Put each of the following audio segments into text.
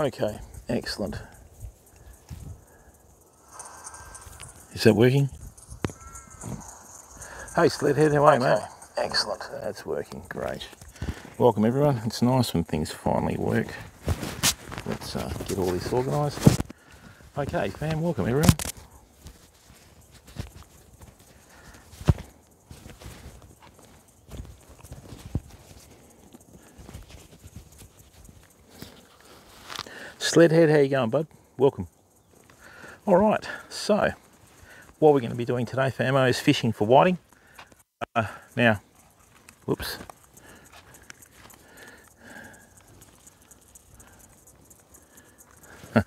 Okay, excellent. Is that working? Hey, Sledhead, how are you, mate? Excellent. That's working. Great. Welcome, everyone. It's nice when things finally work. Let's uh, get all this organised. Okay, fam, welcome, everyone. Sledhead, how you going, bud? Welcome. All right, so what we're going to be doing today, for famo, is fishing for whiting. Uh, now, whoops. hey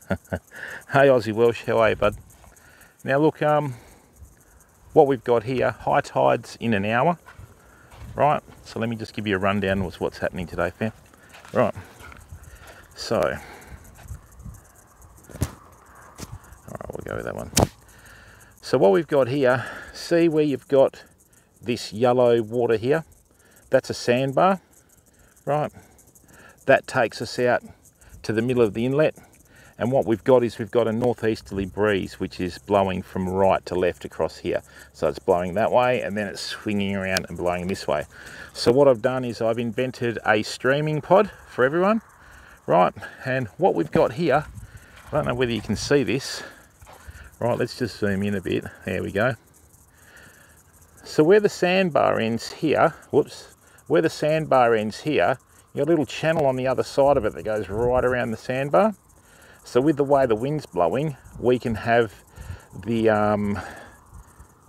Aussie Welsh, how are you, bud? Now look, um, what we've got here, high tides in an hour, right? So let me just give you a rundown of what's happening today, fam. Right, so, all right, we'll go with that one. So what we've got here, see where you've got this yellow water here? That's a sandbar, right? That takes us out to the middle of the inlet. And what we've got is we've got a northeasterly breeze, which is blowing from right to left across here. So it's blowing that way and then it's swinging around and blowing this way. So what I've done is I've invented a streaming pod for everyone, right? And what we've got here, I don't know whether you can see this, Right, let's just zoom in a bit. There we go. So where the sandbar ends here, whoops, where the sandbar ends here, you got a little channel on the other side of it that goes right around the sandbar. So with the way the wind's blowing, we can have the um,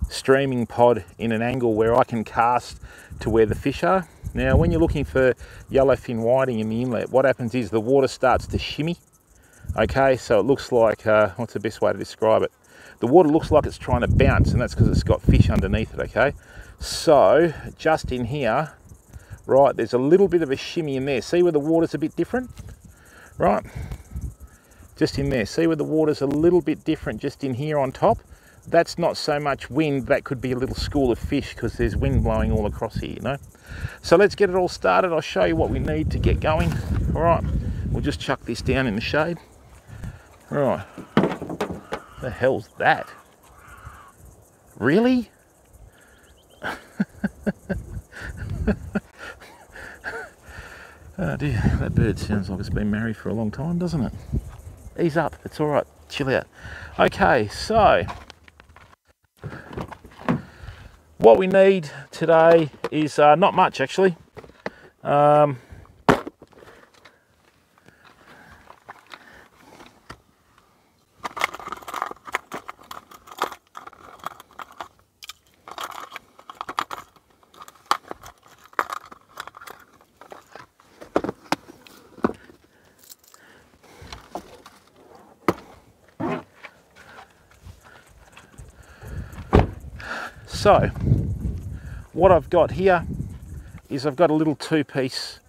streaming pod in an angle where I can cast to where the fish are. Now, when you're looking for yellowfin whiting in the inlet, what happens is the water starts to shimmy. Okay, so it looks like, uh, what's the best way to describe it? the water looks like it's trying to bounce and that's because it's got fish underneath it okay? So just in here right there's a little bit of a shimmy in there. See where the water's a bit different? Right? Just in there. See where the water's a little bit different just in here on top? That's not so much wind that could be a little school of fish because there's wind blowing all across here you know? So let's get it all started. I'll show you what we need to get going. All right we'll just chuck this down in the shade right the hell's that? Really? oh dear, that bird sounds like it's been married for a long time, doesn't it? Ease up, it's all right, chill out. Okay, so what we need today is uh, not much actually. Um, So, what I've got here is I've got a little two-piece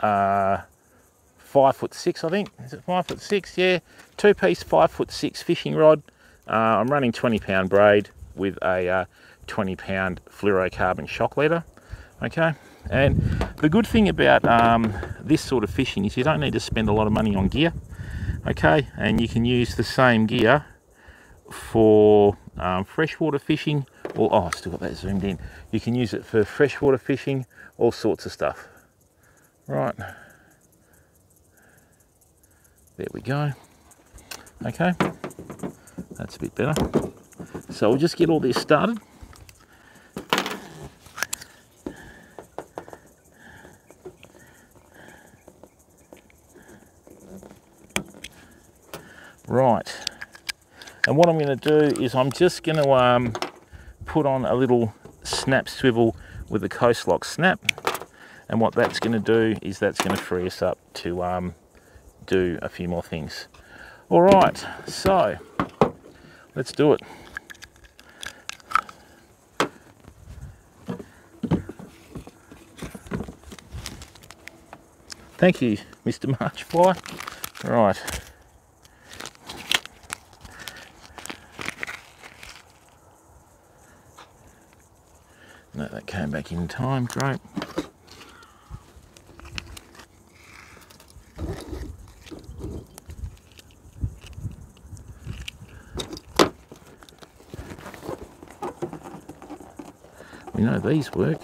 uh, five foot six, I think. Is it five foot six? Yeah, two-piece five foot six fishing rod. Uh, I'm running 20 pound braid with a uh, 20 pound fluorocarbon shock leader. Okay, and the good thing about um, this sort of fishing is you don't need to spend a lot of money on gear. Okay, and you can use the same gear for um, freshwater fishing or oh, I've still got that zoomed in. You can use it for freshwater fishing, all sorts of stuff. Right. There we go. Okay, that's a bit better. So we'll just get all this started. Right, and what I'm going to do is I'm just going to um, put on a little snap swivel with the Coastlock snap. And what that's going to do is that's going to free us up to um, do a few more things. All right, so let's do it. Thank you, Mr. Marchfly. Right. back in time, great. We know these work.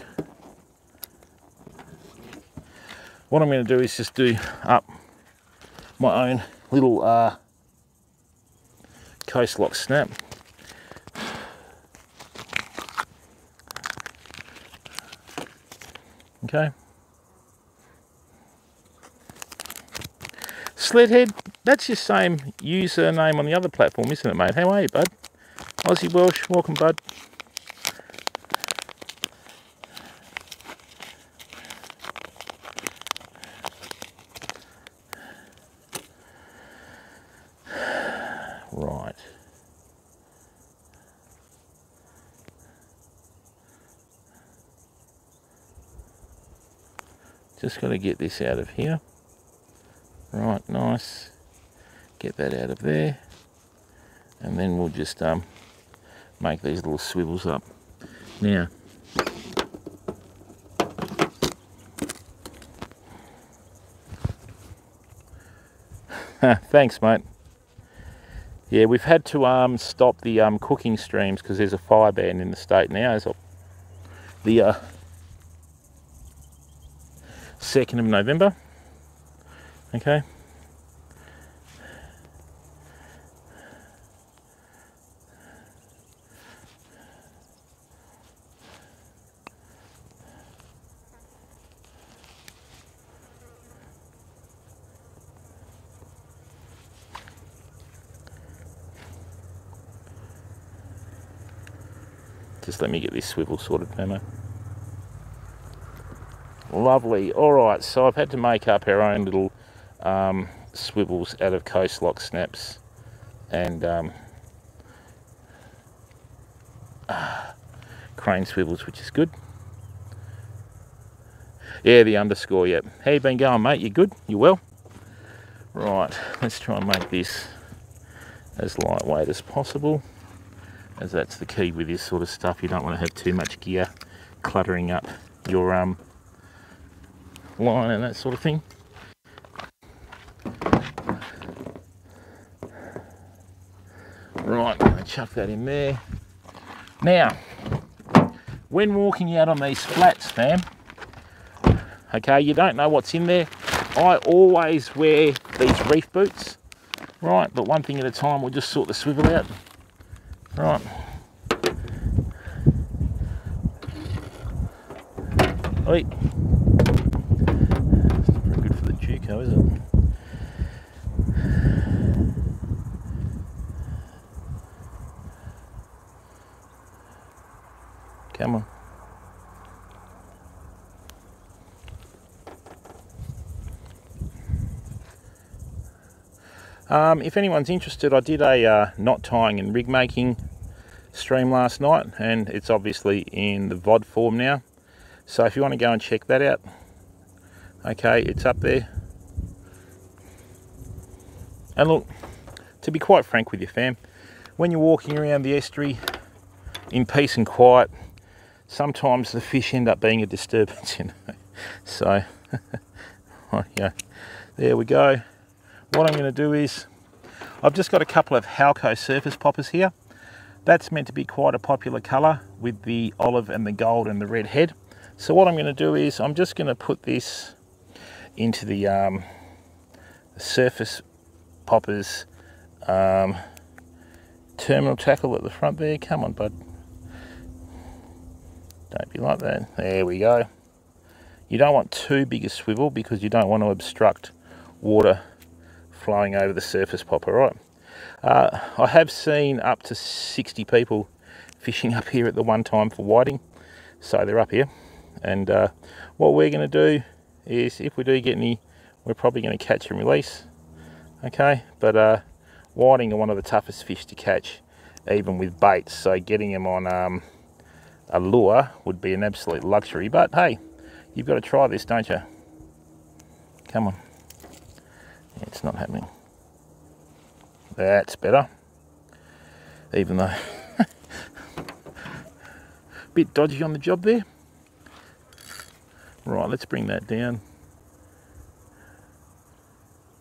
What I'm going to do is just do up my own little uh, coast lock snap. Okay. Sledhead, that's your same username on the other platform, isn't it, mate? How are you, bud? Aussie Welsh, welcome, bud. Right. Just got to get this out of here. Right, nice. Get that out of there. And then we'll just um, make these little swivels up. Now, thanks mate. Yeah, we've had to um, stop the um, cooking streams because there's a fire ban in the state now as of the uh, 2nd of November. Okay. Just let me get this swivel sorted, Memo. Lovely. All right, so I've had to make up our own little um, swivels out of coast lock snaps and um, ah, crane swivels, which is good. Yeah, the underscore, yep. How you been going, mate? You good? You well? Right, let's try and make this as lightweight as possible, as that's the key with this sort of stuff. You don't want to have too much gear cluttering up your um, line and that sort of thing. Right, I'm going to chuck that in there. Now, when walking out on these flats, fam, okay, you don't know what's in there. I always wear these reef boots, right, but one thing at a time, we'll just sort the swivel out. Right. Oi. It's not very good for the Duco, is it? Um, if anyone's interested, I did a uh, knot tying and rig making stream last night, and it's obviously in the VOD form now. So if you want to go and check that out, okay, it's up there. And look, to be quite frank with you, fam, when you're walking around the estuary in peace and quiet, sometimes the fish end up being a disturbance, you know. So, yeah, there we go. What I'm going to do is, I've just got a couple of Halco surface poppers here. That's meant to be quite a popular colour with the olive and the gold and the red head. So what I'm going to do is, I'm just going to put this into the um, surface poppers um, terminal tackle at the front there. Come on, bud. Don't be like that. There we go. You don't want too big a swivel because you don't want to obstruct water flowing over the surface popper, right? Uh, I have seen up to 60 people fishing up here at the one time for whiting. So they're up here. And uh, what we're going to do is, if we do get any, we're probably going to catch and release. Okay, but uh, whiting are one of the toughest fish to catch, even with baits. So getting them on um, a lure would be an absolute luxury. But hey, you've got to try this, don't you? Come on. It's not happening. That's better. Even though bit dodgy on the job there. Right, let's bring that down.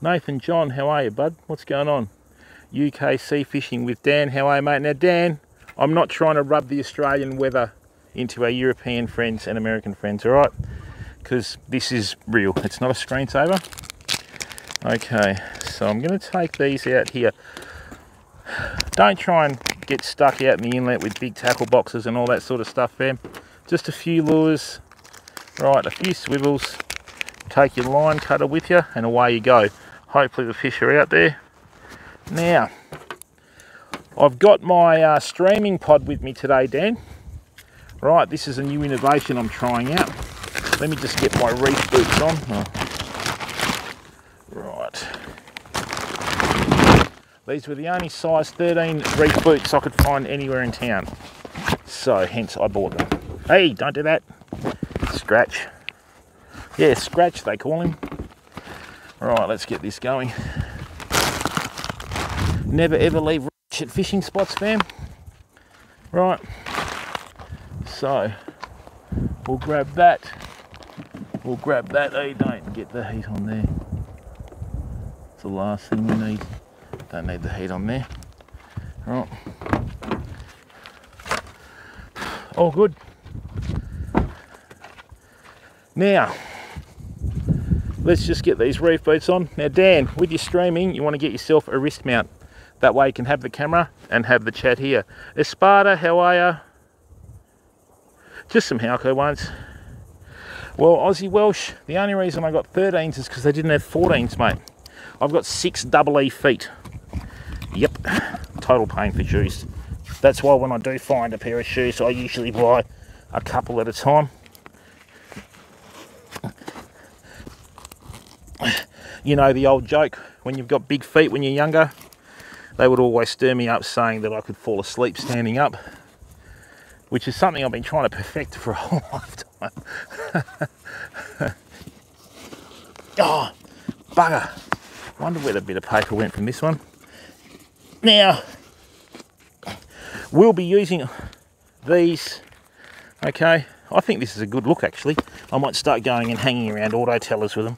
Nathan John, how are you, bud? What's going on? UK sea fishing with Dan. How are you, mate? Now, Dan, I'm not trying to rub the Australian weather into our European friends and American friends, all right? Because this is real, it's not a screensaver. Okay, so I'm going to take these out here. Don't try and get stuck out in the inlet with big tackle boxes and all that sort of stuff, fam. Just a few lures, right, a few swivels, take your line cutter with you and away you go. Hopefully the fish are out there. Now, I've got my uh, streaming pod with me today, Dan. Right, this is a new innovation I'm trying out. Let me just get my reef boots on. Oh. Right. These were the only size 13 reef boots I could find anywhere in town. So, hence I bought them. Hey, don't do that. Scratch. Yeah, Scratch they call him. Right, let's get this going. Never ever leave at fishing spots, fam. Right. So, we'll grab that. We'll grab that. Hey, don't get the heat on there. It's the last thing we need. Don't need the heat on there. Right. All good. Now, let's just get these reef boots on. Now, Dan, with your streaming, you want to get yourself a wrist mount. That way you can have the camera and have the chat here. Espada, how are you? Just some Halco ones. Well, Aussie Welsh, the only reason I got 13s is because they didn't have 14s, mate. I've got six double E feet. Yep, total pain for shoes. That's why when I do find a pair of shoes, I usually buy a couple at a time. You know the old joke, when you've got big feet when you're younger, they would always stir me up saying that I could fall asleep standing up, which is something I've been trying to perfect for a whole lifetime. oh, bugger. Wonder where the bit of paper went from this one. Now, we'll be using these, okay, I think this is a good look actually. I might start going and hanging around auto tellers with them.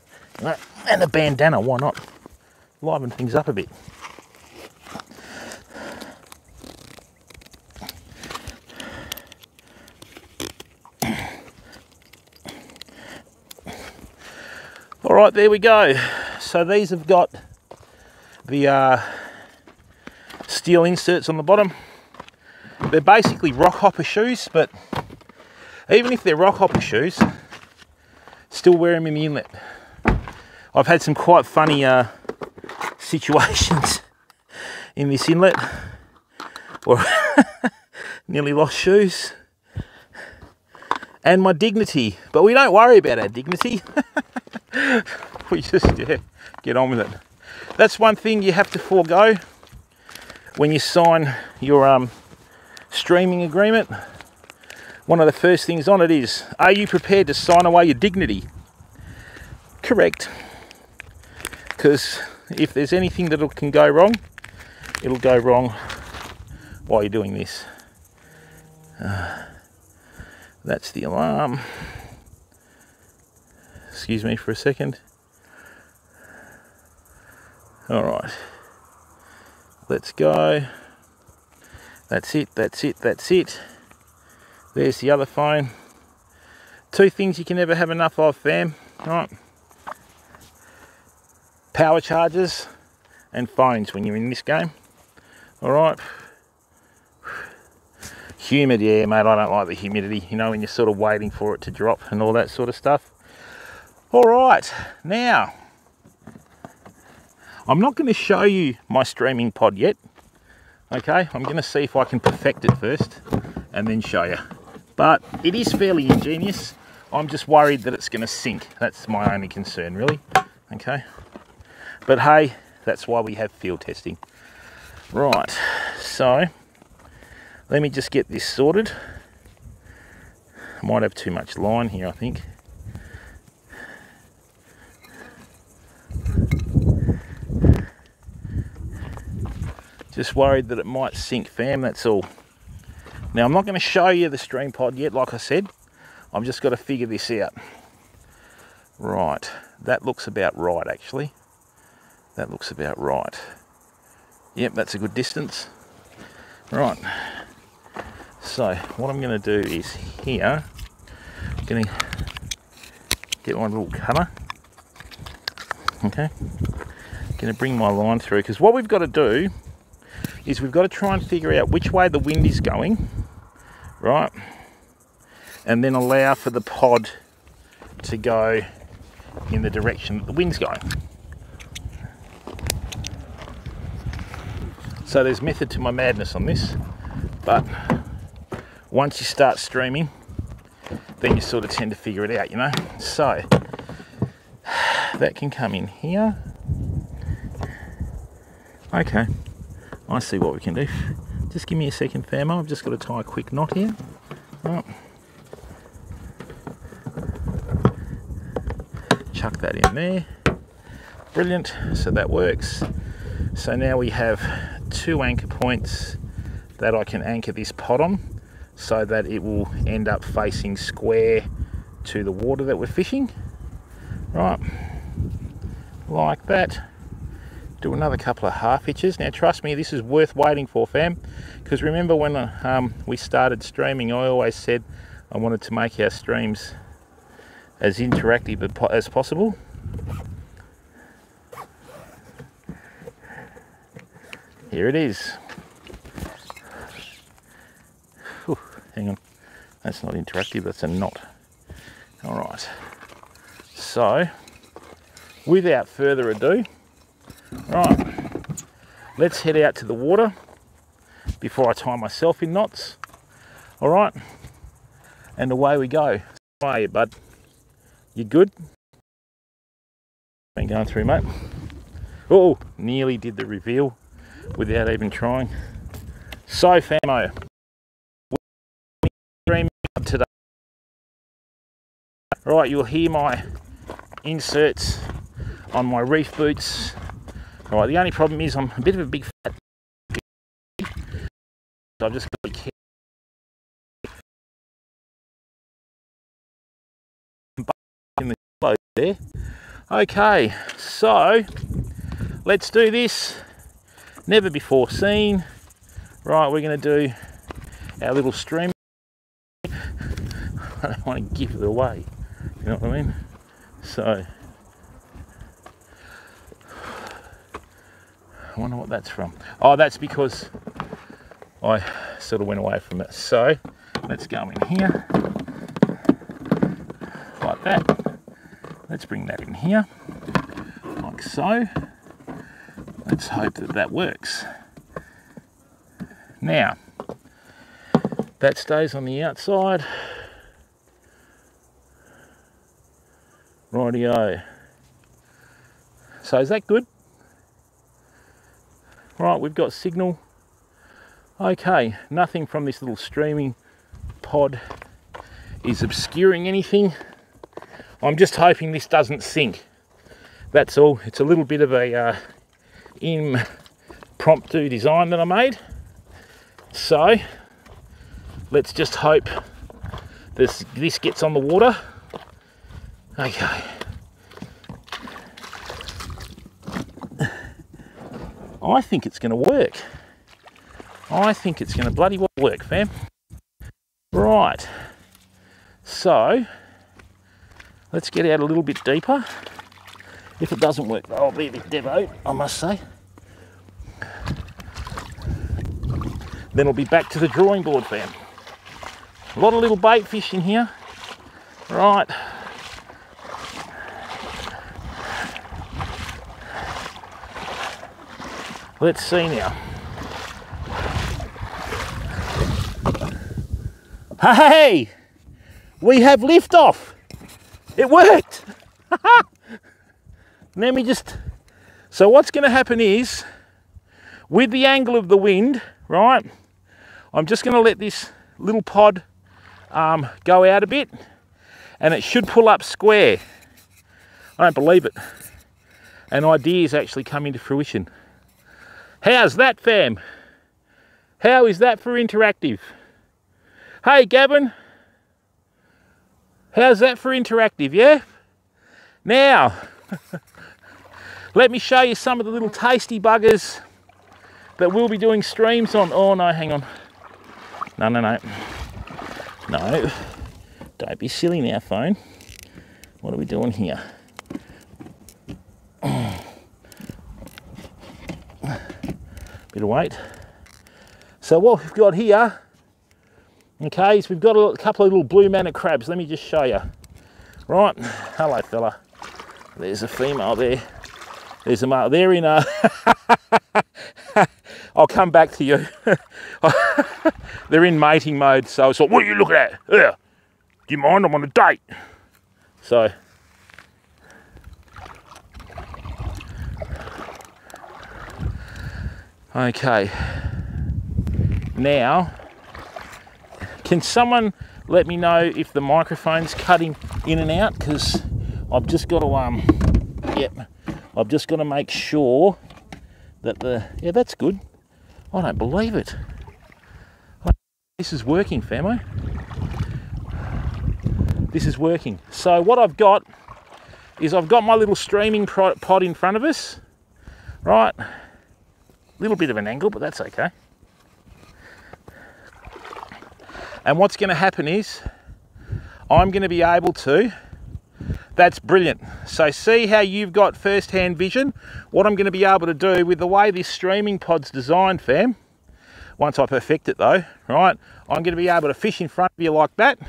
And a bandana, why not? Liven things up a bit. All right, there we go. So these have got the uh, steel inserts on the bottom. They're basically rock hopper shoes, but even if they're rock hopper shoes, still wear them in the inlet. I've had some quite funny uh, situations in this inlet, or nearly lost shoes, and my dignity. But we don't worry about our dignity. we just yeah, get on with it. That's one thing you have to forego when you sign your um, streaming agreement. One of the first things on it is, are you prepared to sign away your dignity? Correct. Because if there's anything that can go wrong, it'll go wrong while you're doing this. Uh, that's the alarm excuse me for a second. All right, let's go. That's it, that's it, that's it. There's the other phone. Two things you can never have enough of, fam. All right. Power chargers and phones when you're in this game. All right. Humid, yeah, mate. I don't like the humidity. You know, when you're sort of waiting for it to drop and all that sort of stuff. All right, now, I'm not going to show you my streaming pod yet. Okay, I'm going to see if I can perfect it first and then show you. But it is fairly ingenious. I'm just worried that it's going to sink. That's my only concern, really. Okay, but hey, that's why we have field testing. Right, so let me just get this sorted. I might have too much line here, I think. Just worried that it might sink, fam, that's all. Now, I'm not going to show you the stream pod yet, like I said. I've just got to figure this out. Right, that looks about right, actually. That looks about right. Yep, that's a good distance. Right. So what I'm going to do is here, I'm going to get my little cutter. Okay, I'm going to bring my line through because what we've got to do is we've got to try and figure out which way the wind is going, right? And then allow for the pod to go in the direction that the wind's going. So there's method to my madness on this, but once you start streaming, then you sort of tend to figure it out, you know? So that can come in here. Okay, I see what we can do. Just give me a second, Famo. I've just got to tie a quick knot here. Oh. Chuck that in there. Brilliant. So that works. So now we have two anchor points that I can anchor this pot on so that it will end up facing square to the water that we're fishing. Right, like that do another couple of half hitches. Now trust me, this is worth waiting for fam, because remember when um, we started streaming, I always said I wanted to make our streams as interactive as possible. Here it is. Whew, hang on, that's not interactive, that's a knot. All right, so without further ado, Right, let's head out to the water before I tie myself in knots. All right, and away we go. How are you, bud? You good? Been going through, mate. Oh, nearly did the reveal without even trying. So, famo, streaming today. Right, you'll hear my inserts on my reef boots Right, the only problem is I'm a bit of a big fat. So I've just got to in the there. Okay, so let's do this. Never before seen. Right, we're going to do our little stream. I don't want to give it away. You know what I mean? So I wonder what that's from. Oh, that's because I sort of went away from it. So let's go in here like that. Let's bring that in here like so. Let's hope that that works. Now, that stays on the outside. Rightio. So is that good? Right, we've got signal. Okay, nothing from this little streaming pod is obscuring anything. I'm just hoping this doesn't sink. That's all. It's a little bit of a uh, impromptu design that I made. So let's just hope this this gets on the water. Okay. I think it's going to work. I think it's going to bloody well work, fam. Right. So, let's get out a little bit deeper. If it doesn't work, I'll be a bit devo, I must say. Then we'll be back to the drawing board, fam. A lot of little bait fish in here. Right. Let's see now. Hey, we have liftoff. It worked. Let me just. So, what's going to happen is, with the angle of the wind, right, I'm just going to let this little pod um, go out a bit and it should pull up square. I don't believe it. And ideas actually coming to fruition. How's that, fam? How is that for interactive? Hey, Gavin. How's that for interactive, yeah? Now, let me show you some of the little tasty buggers that we'll be doing streams on. Oh, no, hang on. No, no, no. No. Don't be silly now, phone. What are we doing here? Bit of weight. So what we've got here, okay, is we've got a couple of little blue manna crabs. Let me just show you. Right, hello fella. There's a female there. There's a male. They're in a... I'll come back to you. They're in mating mode, so it's like, what are you looking at? Yeah. Do you mind? I'm on a date. So, okay. Now, can someone let me know if the microphone's cutting in and out? Because I've just got to, um, yep, I've just got to make sure that the, yeah, that's good. I don't believe it. This is working, famo. This is working. So what I've got is I've got my little streaming pod in front of us, right? Little bit of an angle, but that's okay. And what's going to happen is I'm going to be able to, that's brilliant. So see how you've got first-hand vision? What I'm going to be able to do with the way this streaming pod's designed, fam, once I perfect it though, right, I'm going to be able to fish in front of you like that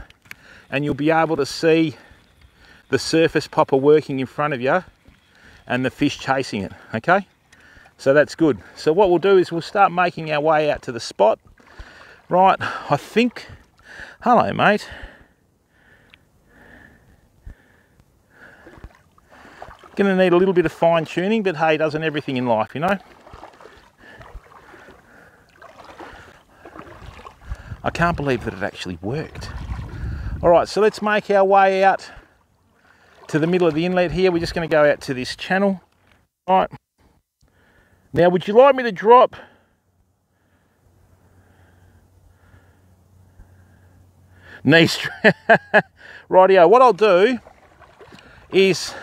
and you'll be able to see the surface popper working in front of you and the fish chasing it, okay? So that's good. So what we'll do is we'll start making our way out to the spot. Right, I think Hello, mate. Gonna need a little bit of fine tuning, but hey, doesn't everything in life, you know? I can't believe that it actually worked. All right, so let's make our way out to the middle of the inlet here. We're just gonna go out to this channel. All right. Now, would you like me to drop knee Rightio, what I'll do is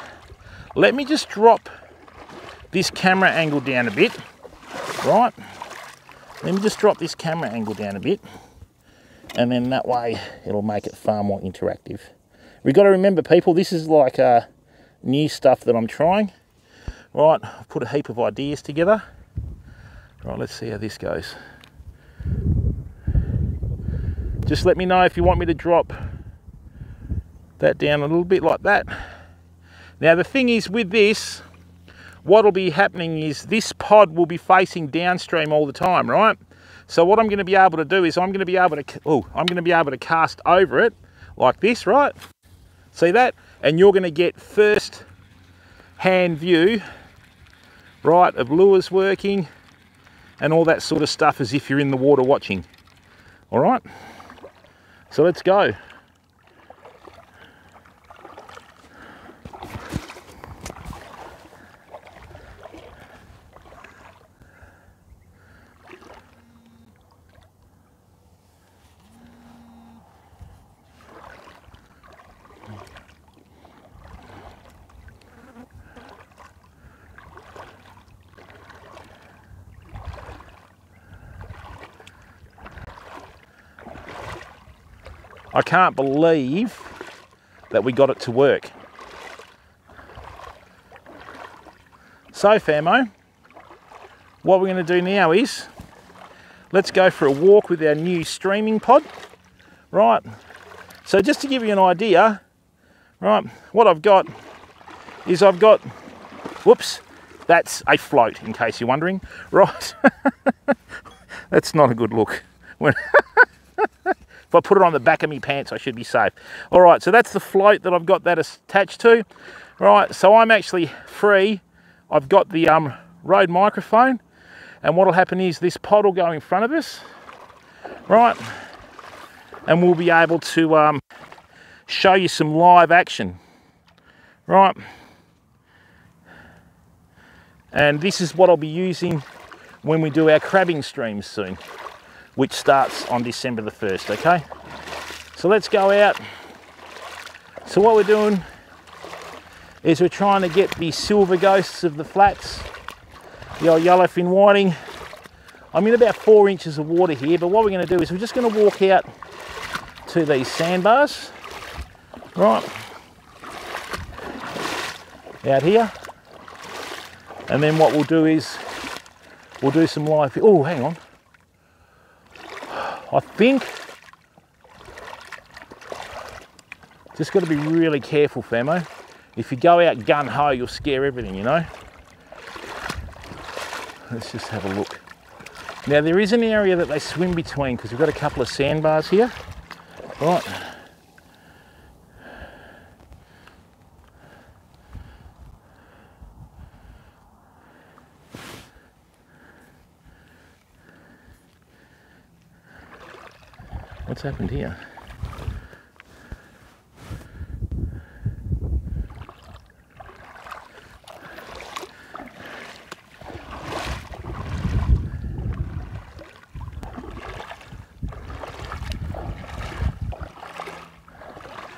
let me just drop this camera angle down a bit, right? Let me just drop this camera angle down a bit and then that way it'll make it far more interactive. We've got to remember people, this is like uh, new stuff that I'm trying. Right, I've put a heap of ideas together. Right, let's see how this goes just let me know if you want me to drop that down a little bit like that. Now the thing is with this, what'll be happening is this pod will be facing downstream all the time, right? So what I'm going to be able to do is I'm going to be able to, oh, I'm going to be able to cast over it like this, right? See that? And you're going to get first hand view, right, of lures working and all that sort of stuff as if you're in the water watching. All right? So let's go. I can't believe that we got it to work. So Famo, what we're going to do now is let's go for a walk with our new streaming pod. Right, so just to give you an idea, right, what I've got is I've got, whoops, that's a float in case you're wondering. Right, that's not a good look. If I put it on the back of my pants, I should be safe. All right, so that's the float that I've got that attached to. Right, so I'm actually free. I've got the um, Rode microphone, and what'll happen is this pod will go in front of us, right? And we'll be able to um, show you some live action, right? And this is what I'll be using when we do our crabbing streams soon which starts on December the 1st, okay? So let's go out. So what we're doing is we're trying to get the silver ghosts of the flats, the old yellowfin whiting, I'm in about four inches of water here, but what we're going to do is we're just going to walk out to these sandbars, right, out here. And then what we'll do is we'll do some live, oh, hang on. I think, just got to be really careful, Famo. If you go out gun ho, you'll scare everything, you know. Let's just have a look. Now there is an area that they swim between because we've got a couple of sandbars here. Right. What's happened here?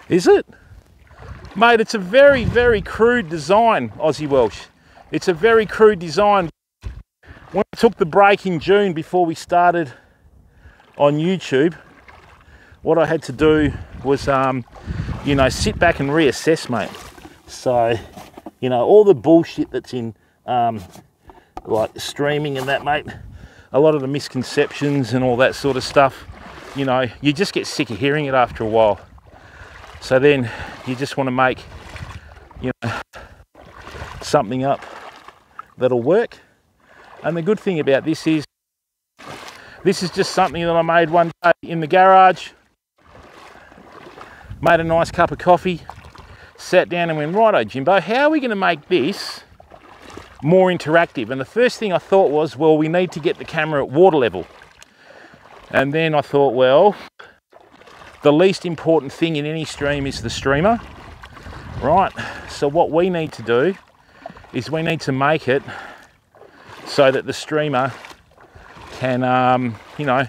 Is it? Mate, it's a very, very crude design, Aussie Welsh. It's a very crude design. When I took the break in June before we started on YouTube, what I had to do was, um, you know, sit back and reassess, mate. So, you know, all the bullshit that's in, um, like streaming and that, mate, a lot of the misconceptions and all that sort of stuff, you know, you just get sick of hearing it after a while. So then you just want to make you know something up that'll work. And the good thing about this is this is just something that I made one day in the garage. Made a nice cup of coffee, sat down and went, righto Jimbo, how are we going to make this more interactive? And the first thing I thought was, well, we need to get the camera at water level. And then I thought, well, the least important thing in any stream is the streamer, right? So what we need to do is we need to make it so that the streamer can, um, you know,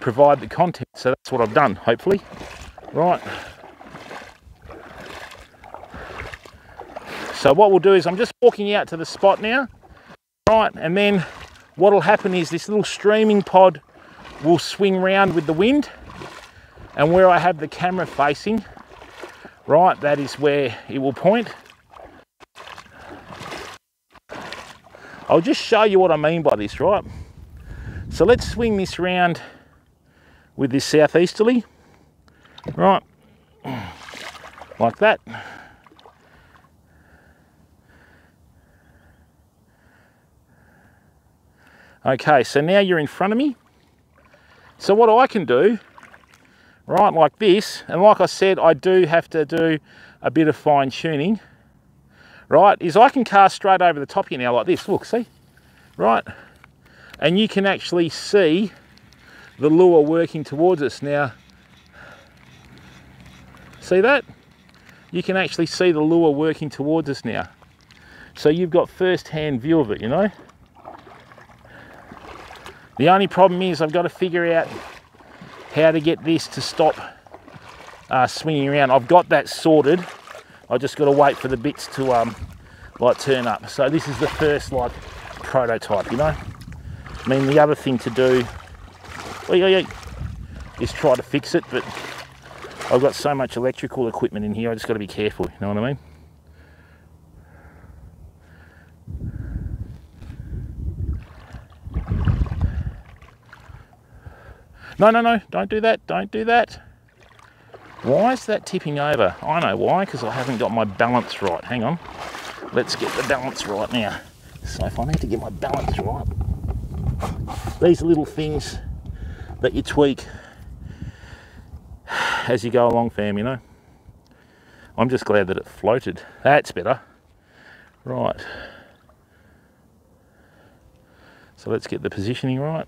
provide the content. So that's what I've done, hopefully. Right. So what we'll do is I'm just walking out to the spot now, right? And then what'll happen is this little streaming pod will swing round with the wind and where I have the camera facing, right, that is where it will point. I'll just show you what I mean by this, right? So let's swing this round with this southeasterly, right, like that. Okay, so now you're in front of me. So what I can do right like this and like I said I do have to do a bit of fine tuning right is I can cast straight over the top here now like this. Look see? Right. And you can actually see the lure working towards us. Now see that? You can actually see the lure working towards us now. So you've got first-hand view of it you know the only problem is I've got to figure out how to get this to stop uh, swinging around. I've got that sorted. I just got to wait for the bits to um, like turn up. So this is the first like prototype, you know. I mean, the other thing to do is try to fix it, but I've got so much electrical equipment in here. I just got to be careful. You know what I mean? No, no, no, don't do that, don't do that. Why is that tipping over? I know why, because I haven't got my balance right. Hang on. Let's get the balance right now. So if I need to get my balance right, these little things that you tweak as you go along, fam, you know. I'm just glad that it floated. That's better. Right. So let's get the positioning right.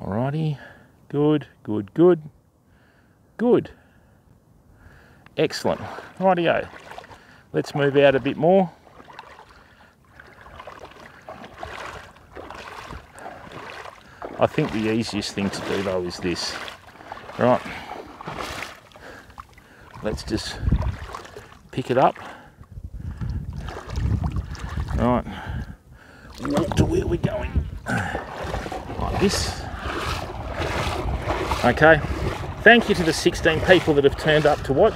Alrighty, good, good, good, good. Excellent. Rightio. Let's move out a bit more. I think the easiest thing to do though is this. Right. Let's just pick it up. Right. Walk to where we're going, like this. Okay, thank you to the 16 people that have turned up to watch.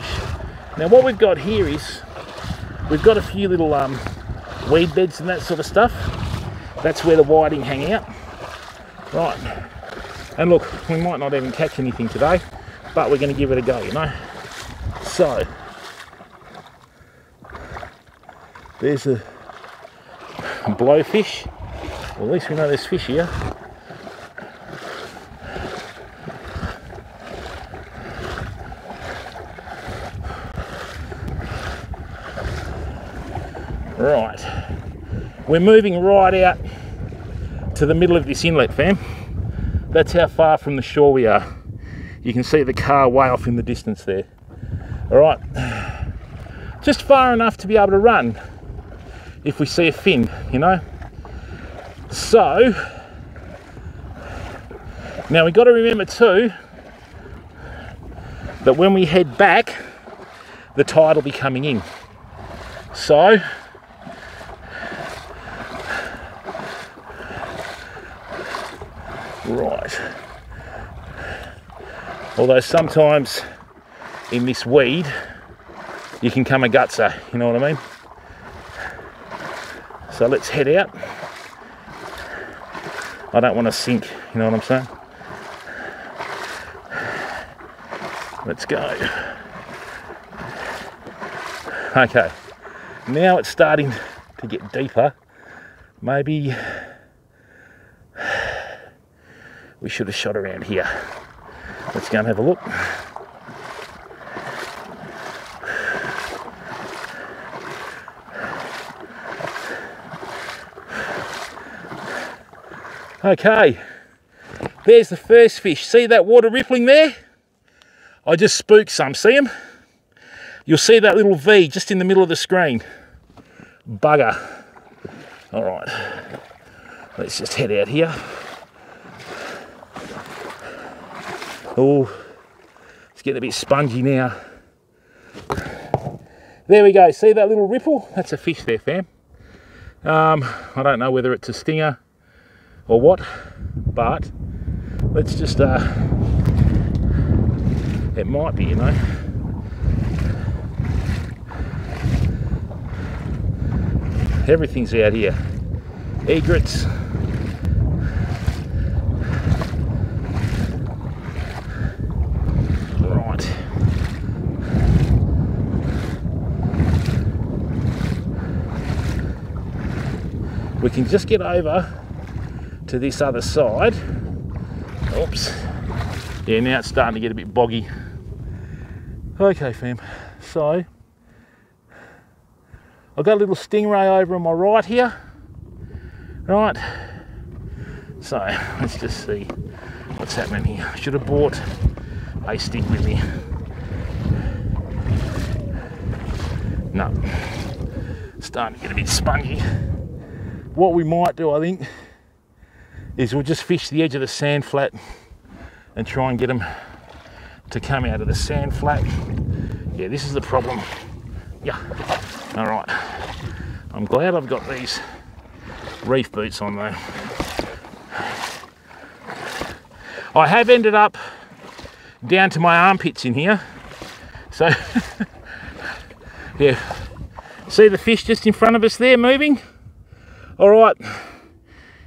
Now what we've got here is, we've got a few little um, weed beds and that sort of stuff. That's where the whiting hang out. Right, and look, we might not even catch anything today, but we're going to give it a go, you know. So, there's a blowfish. Well, at least we know there's fish here. Right, we're moving right out to the middle of this inlet, fam. That's how far from the shore we are. You can see the car way off in the distance there. All right, just far enough to be able to run if we see a fin, you know. So, now we've got to remember too that when we head back, the tide will be coming in. So, Right. Although sometimes in this weed, you can come a gutser, you know what I mean? So let's head out. I don't want to sink, you know what I'm saying? Let's go. Okay, now it's starting to get deeper. Maybe we should have shot around here. Let's go and have a look. Okay, there's the first fish. See that water rippling there? I just spooked some, see them? You'll see that little V just in the middle of the screen. Bugger. All right, let's just head out here. Oh, it's getting a bit spongy now. There we go. See that little ripple? That's a fish there, fam. Um, I don't know whether it's a stinger or what, but let's just, uh, it might be, you know. Everything's out here. Egrets, we can just get over to this other side. Oops. Yeah, now it's starting to get a bit boggy. Okay, fam. So, I've got a little stingray over on my right here. Right. So, let's just see what's happening here. I should have bought a stick with me. No. Starting to get a bit spongy what we might do, I think, is we'll just fish the edge of the sand flat and try and get them to come out of the sand flat. Yeah, this is the problem. Yeah, all right. I'm glad I've got these reef boots on though. I have ended up down to my armpits in here. So, yeah, see the fish just in front of us there moving? All right,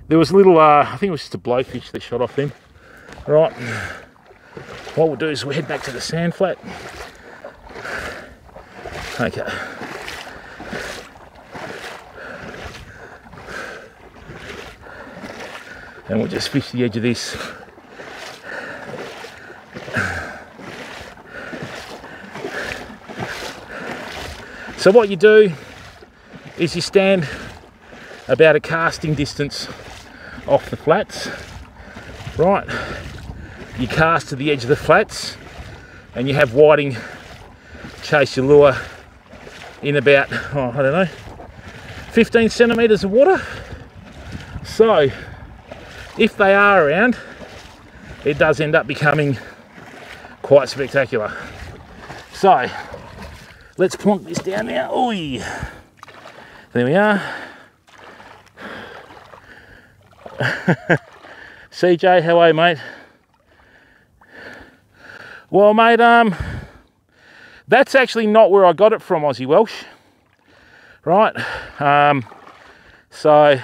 there was a little, uh, I think it was just a blowfish that shot off them. All right, what we'll do is we'll head back to the sand flat. Okay. And we'll just fish the edge of this. So what you do is you stand about a casting distance off the flats. Right, you cast to the edge of the flats and you have whiting chase your lure in about, oh, I don't know, 15 centimetres of water. So, if they are around, it does end up becoming quite spectacular. So, let's plonk this down now. Oi! There we are. CJ, how are you, mate? Well, mate, um, that's actually not where I got it from, Aussie Welsh. Right, um, so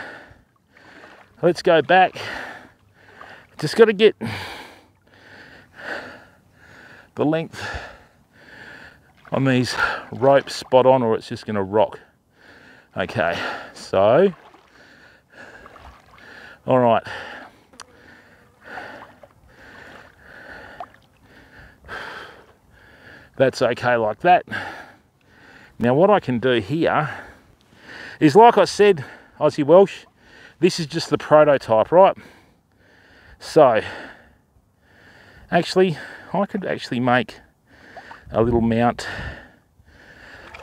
let's go back. Just got to get the length on these ropes spot on or it's just going to rock. Okay, so, all right. That's okay like that. Now what I can do here is like I said, Aussie Welsh, this is just the prototype, right? So, actually, I could actually make a little mount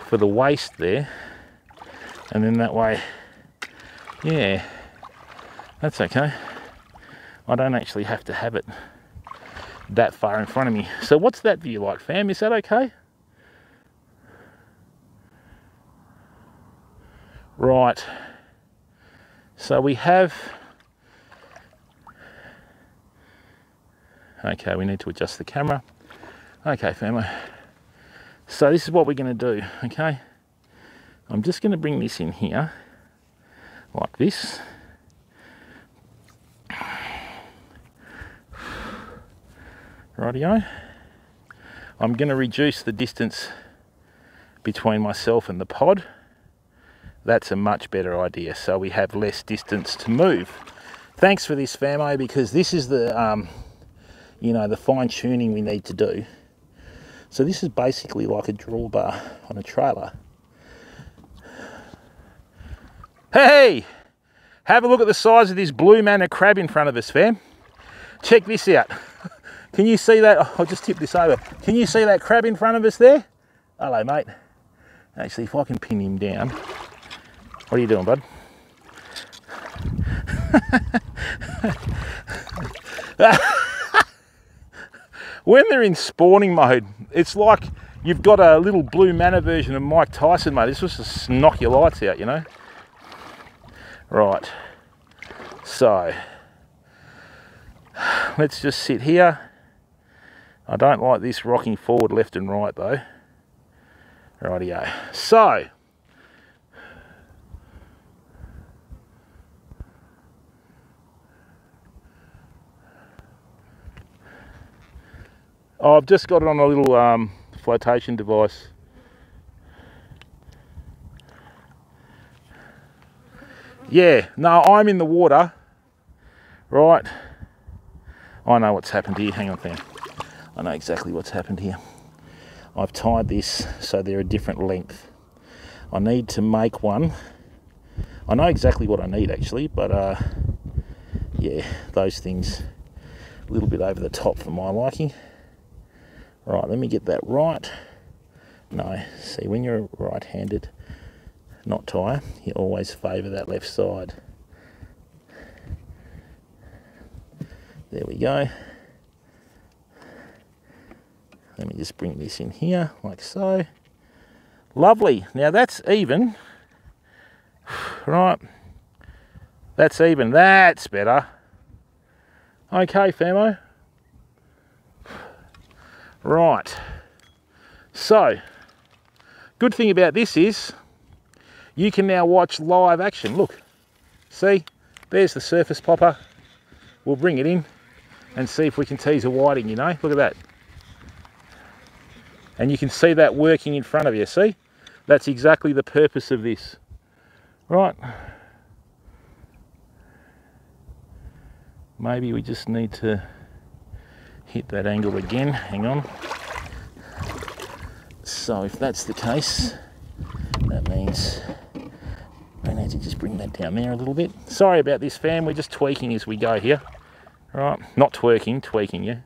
for the waist there. And then that way, yeah, that's okay. I don't actually have to have it that far in front of me. So what's that view like, fam? Is that okay? Right. So we have... Okay, we need to adjust the camera. Okay, family. So this is what we're going to do, okay? I'm just going to bring this in here, like this. Rightio. I'm going to reduce the distance between myself and the pod. That's a much better idea, so we have less distance to move. Thanks for this, Famo, because this is the, um, you know, the fine tuning we need to do. So this is basically like a drawbar on a trailer. Hey, have a look at the size of this blue manna crab in front of us, fam. Check this out. Can you see that? Oh, I'll just tip this over. Can you see that crab in front of us there? Hello, mate. Actually, if I can pin him down. What are you doing, bud? when they're in spawning mode, it's like you've got a little blue manna version of Mike Tyson, mate. This was just knock your lights out, you know? Right. So, let's just sit here I don't like this rocking forward left and right though. Rightio. So, I've just got it on a little um, flotation device. Yeah, no, I'm in the water, right? I know what's happened here. Hang on, fam. I know exactly what's happened here. I've tied this so they're a different length. I need to make one. I know exactly what I need actually, but uh, yeah, those things a little bit over the top for my liking. Right, let me get that right. No, see when you're right-handed, not tire, you always favour that left side. There we go. Let me just bring this in here, like so. Lovely. Now that's even. Right. That's even. That's better. Okay, Famo. Right. So, good thing about this is you can now watch live action. Look, see, there's the surface popper. We'll bring it in and see if we can tease a whiting, you know. Look at that. And you can see that working in front of you, see? That's exactly the purpose of this. Right. Maybe we just need to hit that angle again. Hang on. So if that's the case, that means I need to just bring that down there a little bit. Sorry about this fam, we're just tweaking as we go here. Right, not twerking, tweaking, yeah.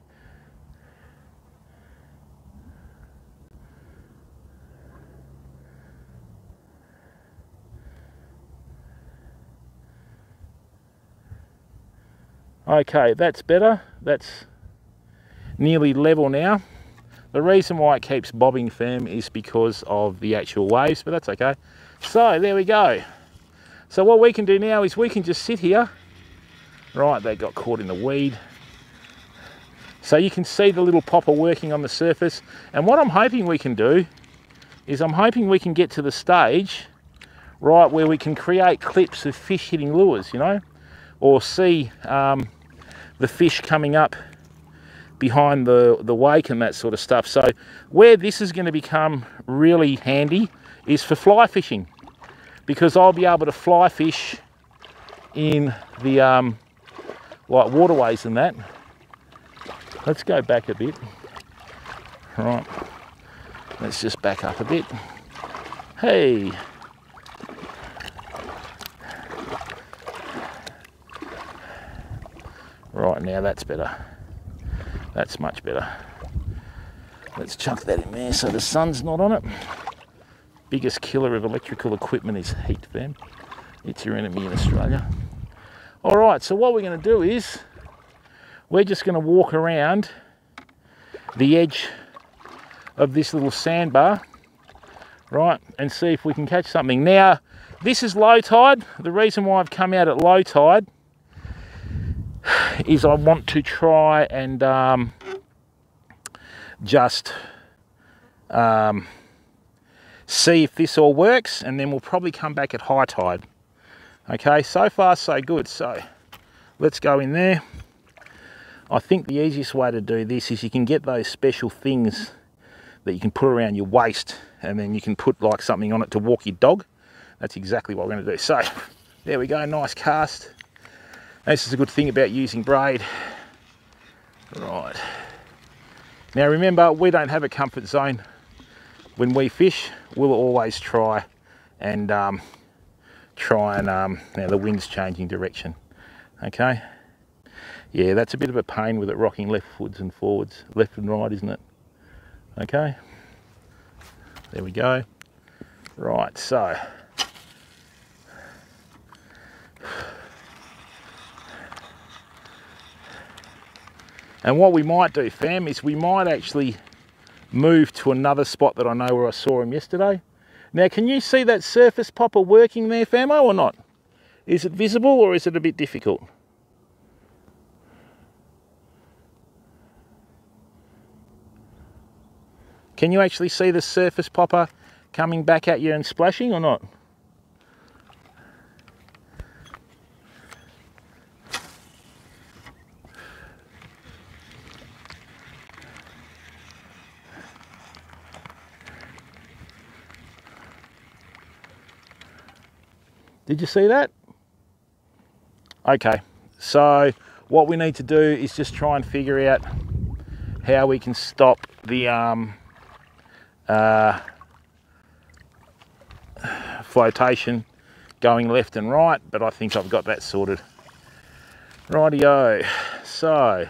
Okay, that's better. That's nearly level now. The reason why it keeps bobbing firm is because of the actual waves, but that's okay. So there we go. So what we can do now is we can just sit here Right, they got caught in the weed. So you can see the little popper working on the surface. And what I'm hoping we can do is I'm hoping we can get to the stage, right, where we can create clips of fish hitting lures, you know, or see um, the fish coming up behind the, the wake and that sort of stuff. So where this is going to become really handy is for fly fishing because I'll be able to fly fish in the um, like waterways and that. Let's go back a bit. Right, let's just back up a bit. Hey, Right, now that's better. That's much better. Let's chuck that in there so the sun's not on it. Biggest killer of electrical equipment is heat, fam. It's your enemy in Australia. All right, so what we're going to do is we're just going to walk around the edge of this little sandbar, right, and see if we can catch something. Now, this is low tide. The reason why I've come out at low tide is I want to try and um, just um, see if this all works and then we'll probably come back at high tide. Okay, so far so good. So let's go in there. I think the easiest way to do this is you can get those special things that you can put around your waist and then you can put like something on it to walk your dog. That's exactly what we're going to do. So there we go, nice cast. This is a good thing about using braid. Right. Now remember, we don't have a comfort zone. When we fish, we'll always try and um, try and, um, now the wind's changing direction, okay? Yeah, that's a bit of a pain with it rocking leftwards and forwards, left and right, isn't it? Okay, there we go. Right, so And what we might do, fam, is we might actually move to another spot that I know where I saw him yesterday. Now, can you see that surface popper working there, famo, or not? Is it visible or is it a bit difficult? Can you actually see the surface popper coming back at you and splashing or not? Did you see that? Okay, so what we need to do is just try and figure out how we can stop the um, uh, flotation going left and right, but I think I've got that sorted. Rightio, so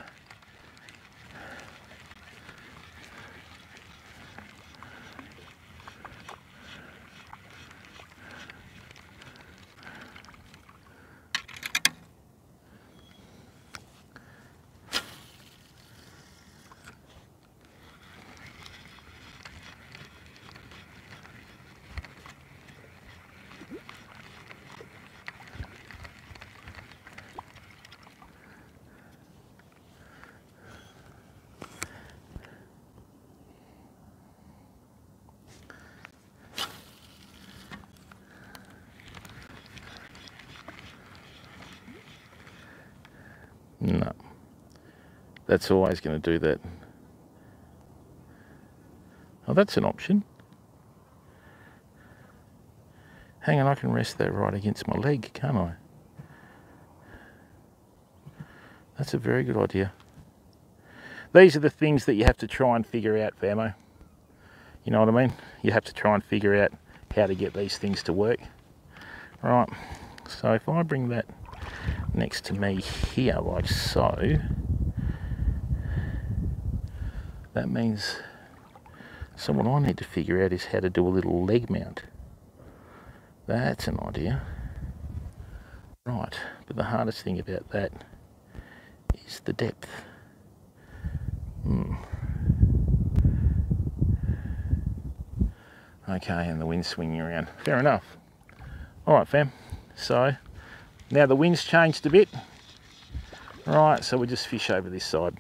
No. That's always going to do that. Oh, that's an option. Hang on, I can rest that right against my leg, can't I? That's a very good idea. These are the things that you have to try and figure out, famo. You know what I mean? You have to try and figure out how to get these things to work. Right, so if I bring that next to me here like so that means so what I need to figure out is how to do a little leg mount that's an idea right but the hardest thing about that is the depth hmm. okay and the wind's swinging around fair enough all right fam so now the wind's changed a bit. Right, so we just fish over this side.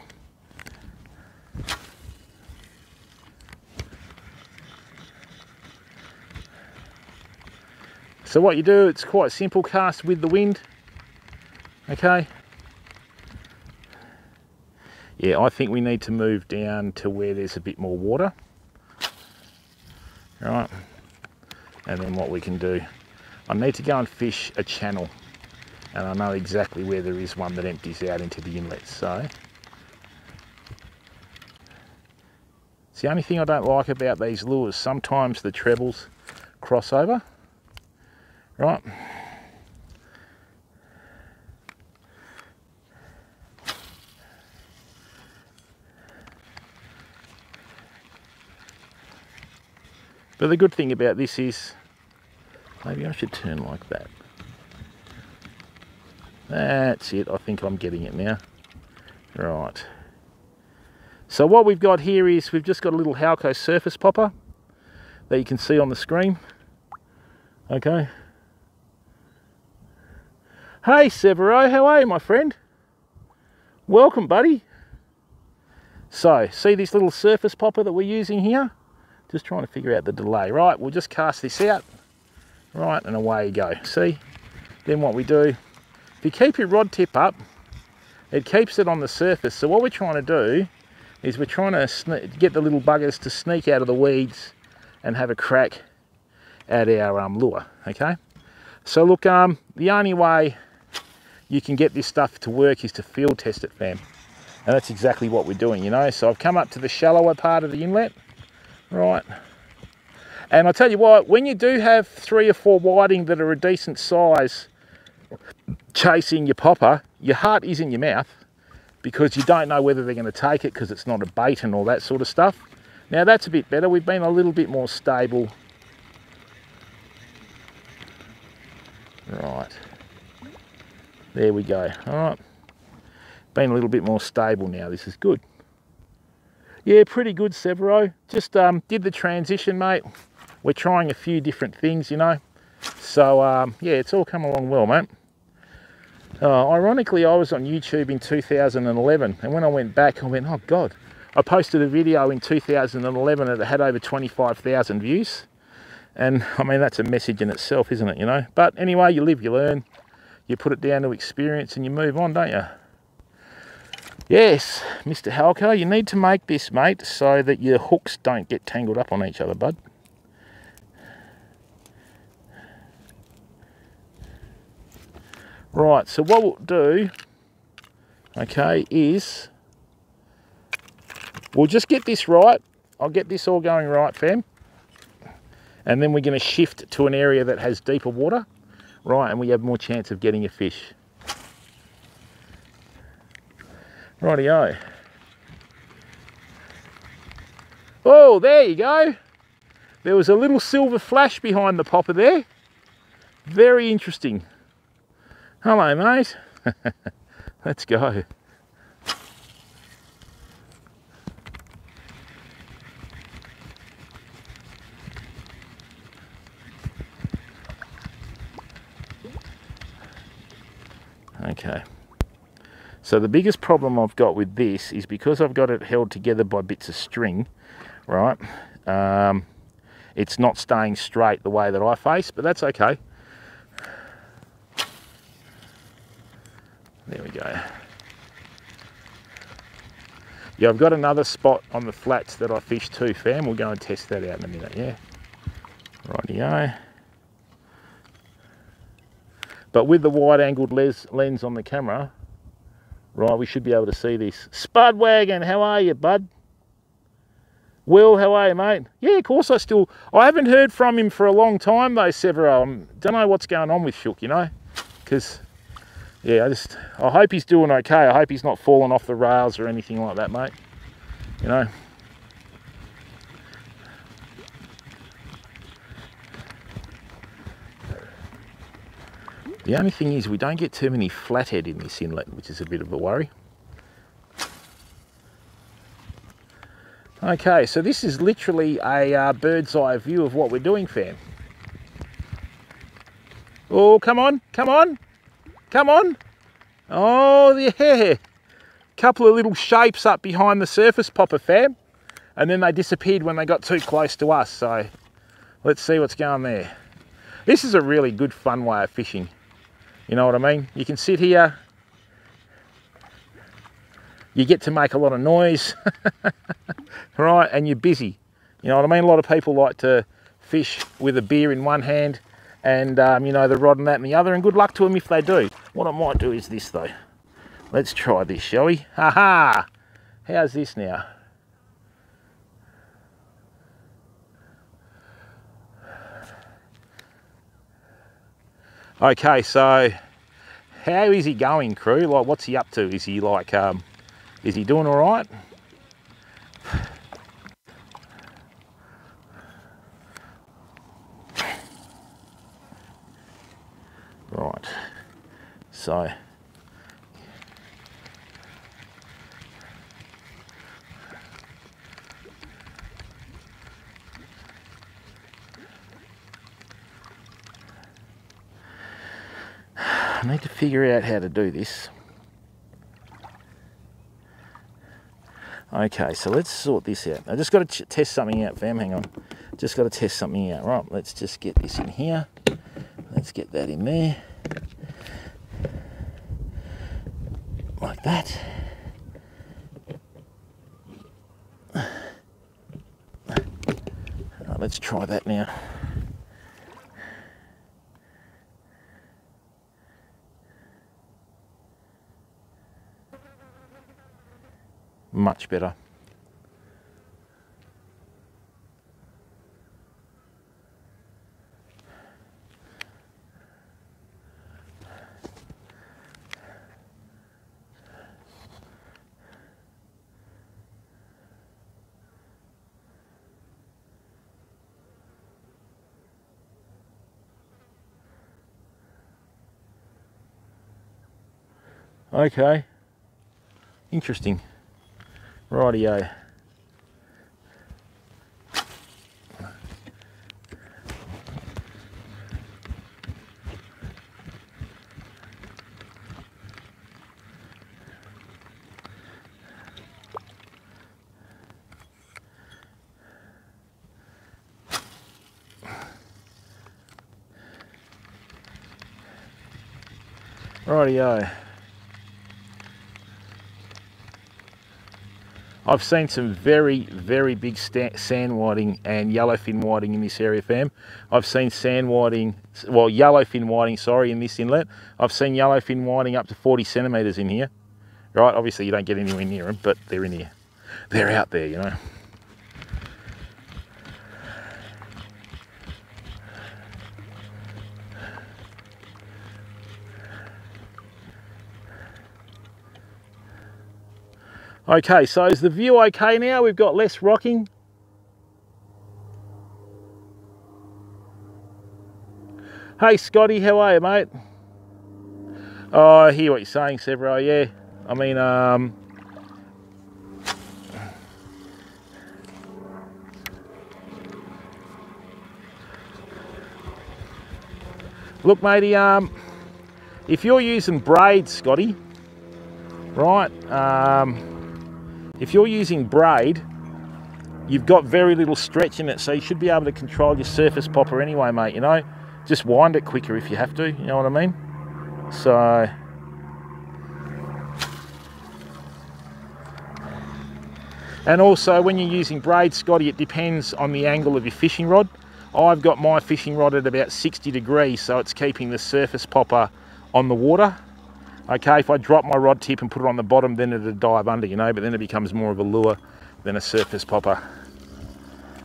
So what you do, it's quite simple, cast with the wind, okay? Yeah, I think we need to move down to where there's a bit more water. Right, and then what we can do, I need to go and fish a channel. And I know exactly where there is one that empties out into the inlet so. It's the only thing I don't like about these lures. Sometimes the trebles cross over right But the good thing about this is, maybe I should turn like that. That's it, I think I'm getting it now. Right. So what we've got here is we've just got a little Halco surface popper that you can see on the screen. Okay. Hey Severo, how are you my friend? Welcome buddy. So, see this little surface popper that we're using here? Just trying to figure out the delay. Right, we'll just cast this out. Right, and away you go. See? Then what we do, if you keep your rod tip up, it keeps it on the surface. So what we're trying to do is we're trying to get the little buggers to sneak out of the weeds and have a crack at our um, lure, okay? So look, um, the only way you can get this stuff to work is to field test it, fam. And that's exactly what we're doing, you know? So I've come up to the shallower part of the inlet, right? And I'll tell you what, when you do have three or four whiting that are a decent size, chasing your popper, your heart is in your mouth because you don't know whether they're going to take it because it's not a bait and all that sort of stuff. Now that's a bit better. We've been a little bit more stable. Right. There we go. All right. Been a little bit more stable now. This is good. Yeah, pretty good, Severo. Just um, did the transition, mate. We're trying a few different things, you know. So, um, yeah, it's all come along well, mate. Uh, ironically, I was on YouTube in 2011, and when I went back, I went, oh God. I posted a video in 2011 that had over 25,000 views. And I mean, that's a message in itself, isn't it, you know? But anyway, you live, you learn. You put it down to experience and you move on, don't you? Yes, Mr. Halco, you need to make this, mate, so that your hooks don't get tangled up on each other, bud. Right, so what we'll do, okay, is we'll just get this right. I'll get this all going right, fam. And then we're going to shift to an area that has deeper water, right, and we have more chance of getting a fish. Rightio. Oh, there you go. There was a little silver flash behind the popper there. Very interesting. Hello, mate. Let's go. Okay. So the biggest problem I've got with this is because I've got it held together by bits of string, right? Um, it's not staying straight the way that I face, but that's okay. There we go. Yeah, I've got another spot on the flats that I fished too, fam. We'll go and test that out in a minute, yeah? Rightio. But with the wide-angled lens on the camera, right, we should be able to see this. Spud Wagon, how are you, bud? Will, how are you, mate? Yeah, of course I still... I haven't heard from him for a long time, though, Severo. I don't know what's going on with Shook, you know? Because yeah, I just, I hope he's doing okay. I hope he's not falling off the rails or anything like that, mate. You know. The only thing is we don't get too many flathead in this inlet, which is a bit of a worry. Okay, so this is literally a uh, bird's eye view of what we're doing, fam. Oh, come on, come on. Come on. Oh, yeah. Couple of little shapes up behind the surface popper fam. And then they disappeared when they got too close to us. So let's see what's going there. This is a really good fun way of fishing. You know what I mean? You can sit here. You get to make a lot of noise. right? And you're busy. You know what I mean? A lot of people like to fish with a beer in one hand and um, you know the rod and that in the other and good luck to them if they do what I might do is this though let's try this shall we ha ha how's this now okay so how is he going crew? Like what's he up to? Is he like um, is he doing all right? Right, so I need to figure out how to do this. Okay, so let's sort this out. I just got to test something out, fam. Hang on. Just got to test something out. Right, let's just get this in here. Let's get that in there. Like that. Right, let's try that now. Much better. Okay. Interesting. Rightio. Rightio. I've seen some very, very big sand whiting and yellowfin whiting in this area, fam. I've seen sand whiting, well, yellowfin whiting, sorry, in this inlet. I've seen yellowfin whiting up to 40 centimetres in here. Right, obviously you don't get anywhere near them, but they're in here. They're out there, you know. Okay, so is the view okay now? We've got less rocking. Hey Scotty, how are you mate? Oh, I hear what you're saying, Severo, yeah. I mean, um, Look, matey, um, if you're using braids, Scotty, right, um, if you're using braid, you've got very little stretch in it, so you should be able to control your surface popper anyway, mate, you know? Just wind it quicker if you have to, you know what I mean? So... And also, when you're using braid, Scotty, it depends on the angle of your fishing rod. I've got my fishing rod at about 60 degrees, so it's keeping the surface popper on the water Okay, if I drop my rod tip and put it on the bottom, then it'll dive under, you know, but then it becomes more of a lure than a surface popper.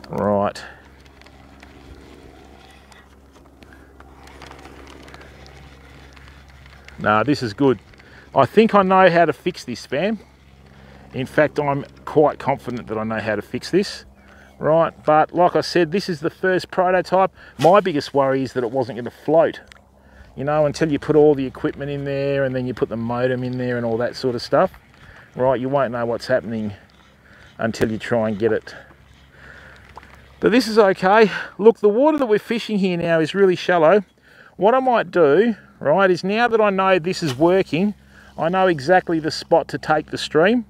Right. Nah, this is good. I think I know how to fix this, fam. In fact, I'm quite confident that I know how to fix this. Right, but like I said, this is the first prototype. My biggest worry is that it wasn't going to float you know, until you put all the equipment in there and then you put the modem in there and all that sort of stuff, right, you won't know what's happening until you try and get it. But this is okay. Look, the water that we're fishing here now is really shallow. What I might do, right, is now that I know this is working, I know exactly the spot to take the stream,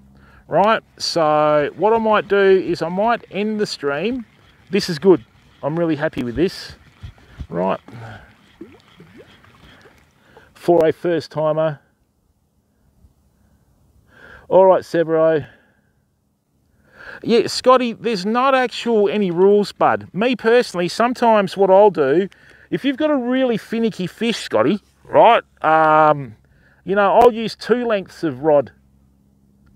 right? So what I might do is I might end the stream. This is good. I'm really happy with this, right? For a first timer. All right, Severo. Yeah, Scotty, there's not actual any rules, bud. Me personally, sometimes what I'll do, if you've got a really finicky fish, Scotty, right, um, you know, I'll use two lengths of rod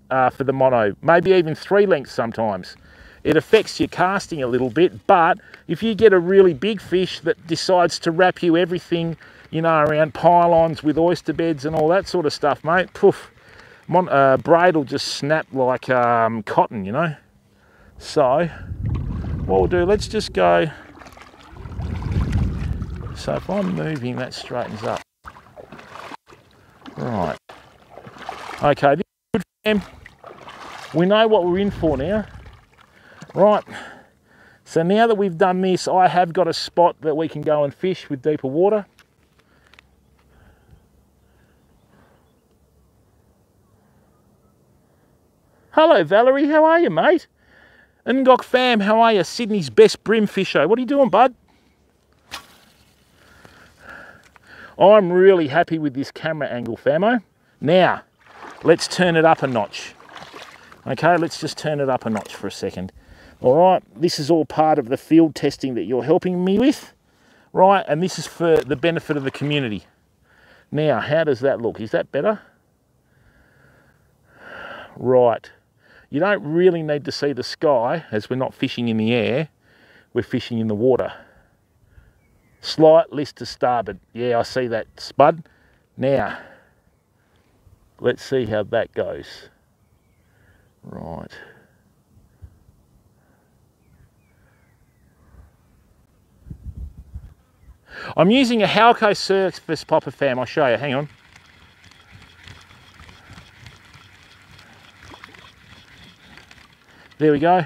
uh, for the mono, maybe even three lengths sometimes. It affects your casting a little bit, but if you get a really big fish that decides to wrap you everything, you know, around pylons with oyster beds and all that sort of stuff, mate, poof, mon uh, braid will just snap like um, cotton, you know. So, what we'll do, let's just go. So if I'm moving, that straightens up. Right. Okay, good. We know what we're in for now. Right. So now that we've done this, I have got a spot that we can go and fish with deeper water. Hello, Valerie. How are you, mate? Ngok fam, how are you? Sydney's best bream fisher. What are you doing, bud? I'm really happy with this camera angle, famo. Now, let's turn it up a notch. Okay, let's just turn it up a notch for a second. All right, this is all part of the field testing that you're helping me with, right? And this is for the benefit of the community. Now, how does that look? Is that better? Right. You don't really need to see the sky as we're not fishing in the air, we're fishing in the water. Slight list to starboard. Yeah, I see that, Spud. Now, let's see how that goes. Right. I'm using a Halco surface popper fam, I'll show you, hang on. There we go.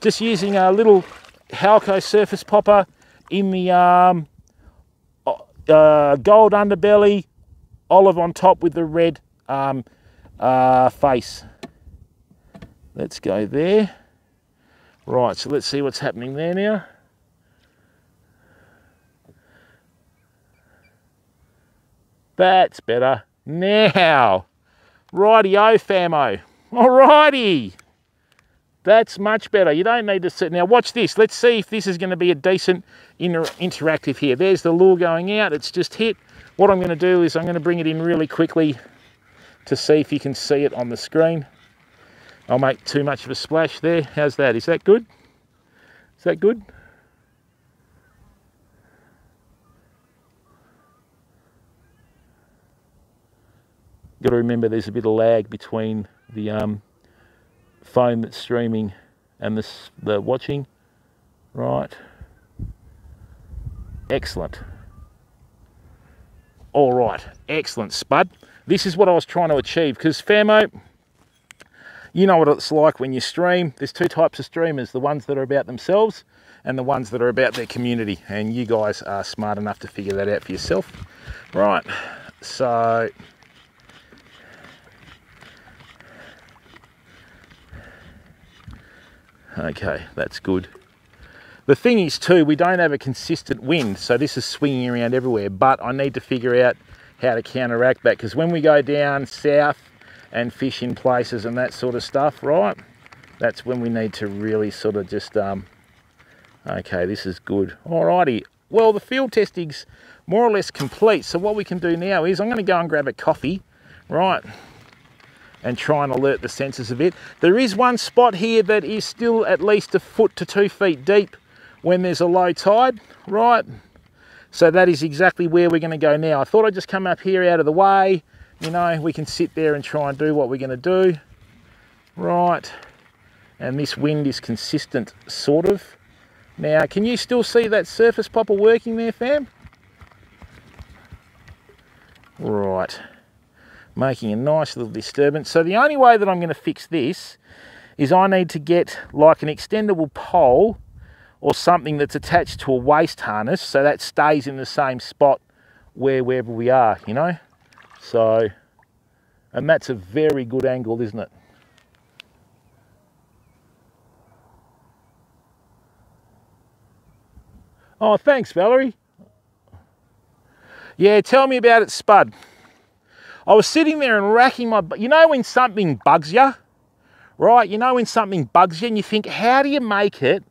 Just using a little Halco surface popper in the um, uh, gold underbelly, olive on top with the red um, uh, face. Let's go there. Right, so let's see what's happening there now. That's better. Now, righty-o, famo. Alrighty. That's much better. You don't need to sit. Now watch this. Let's see if this is going to be a decent inter interactive here. There's the lure going out. It's just hit. What I'm going to do is I'm going to bring it in really quickly to see if you can see it on the screen. I'll make too much of a splash there. How's that? Is that good? Is that good? Got to remember there's a bit of lag between the um, phone that's streaming and this the watching. Right. Excellent. All right. Excellent spud. This is what I was trying to achieve because famo you know what it's like when you stream. There's two types of streamers the ones that are about themselves and the ones that are about their community. And you guys are smart enough to figure that out for yourself. Right. So Okay, that's good. The thing is too, we don't have a consistent wind, so this is swinging around everywhere, but I need to figure out how to counteract that, because when we go down south and fish in places and that sort of stuff, right, that's when we need to really sort of just, um, okay, this is good. Alrighty, well, the field testing's more or less complete, so what we can do now is I'm going to go and grab a coffee, right, and try and alert the sensors a bit. There is one spot here that is still at least a foot to two feet deep when there's a low tide, right? So that is exactly where we're gonna go now. I thought I'd just come up here out of the way, you know, we can sit there and try and do what we're gonna do, right? And this wind is consistent, sort of. Now, can you still see that surface popper working there, fam? Right making a nice little disturbance. So the only way that I'm going to fix this is I need to get like an extendable pole or something that's attached to a waist harness so that stays in the same spot where wherever we are, you know. So, And that's a very good angle, isn't it? Oh, thanks, Valerie. Yeah, tell me about it, Spud. I was sitting there and racking my, you know when something bugs you, right? You know when something bugs you and you think, how do you make it?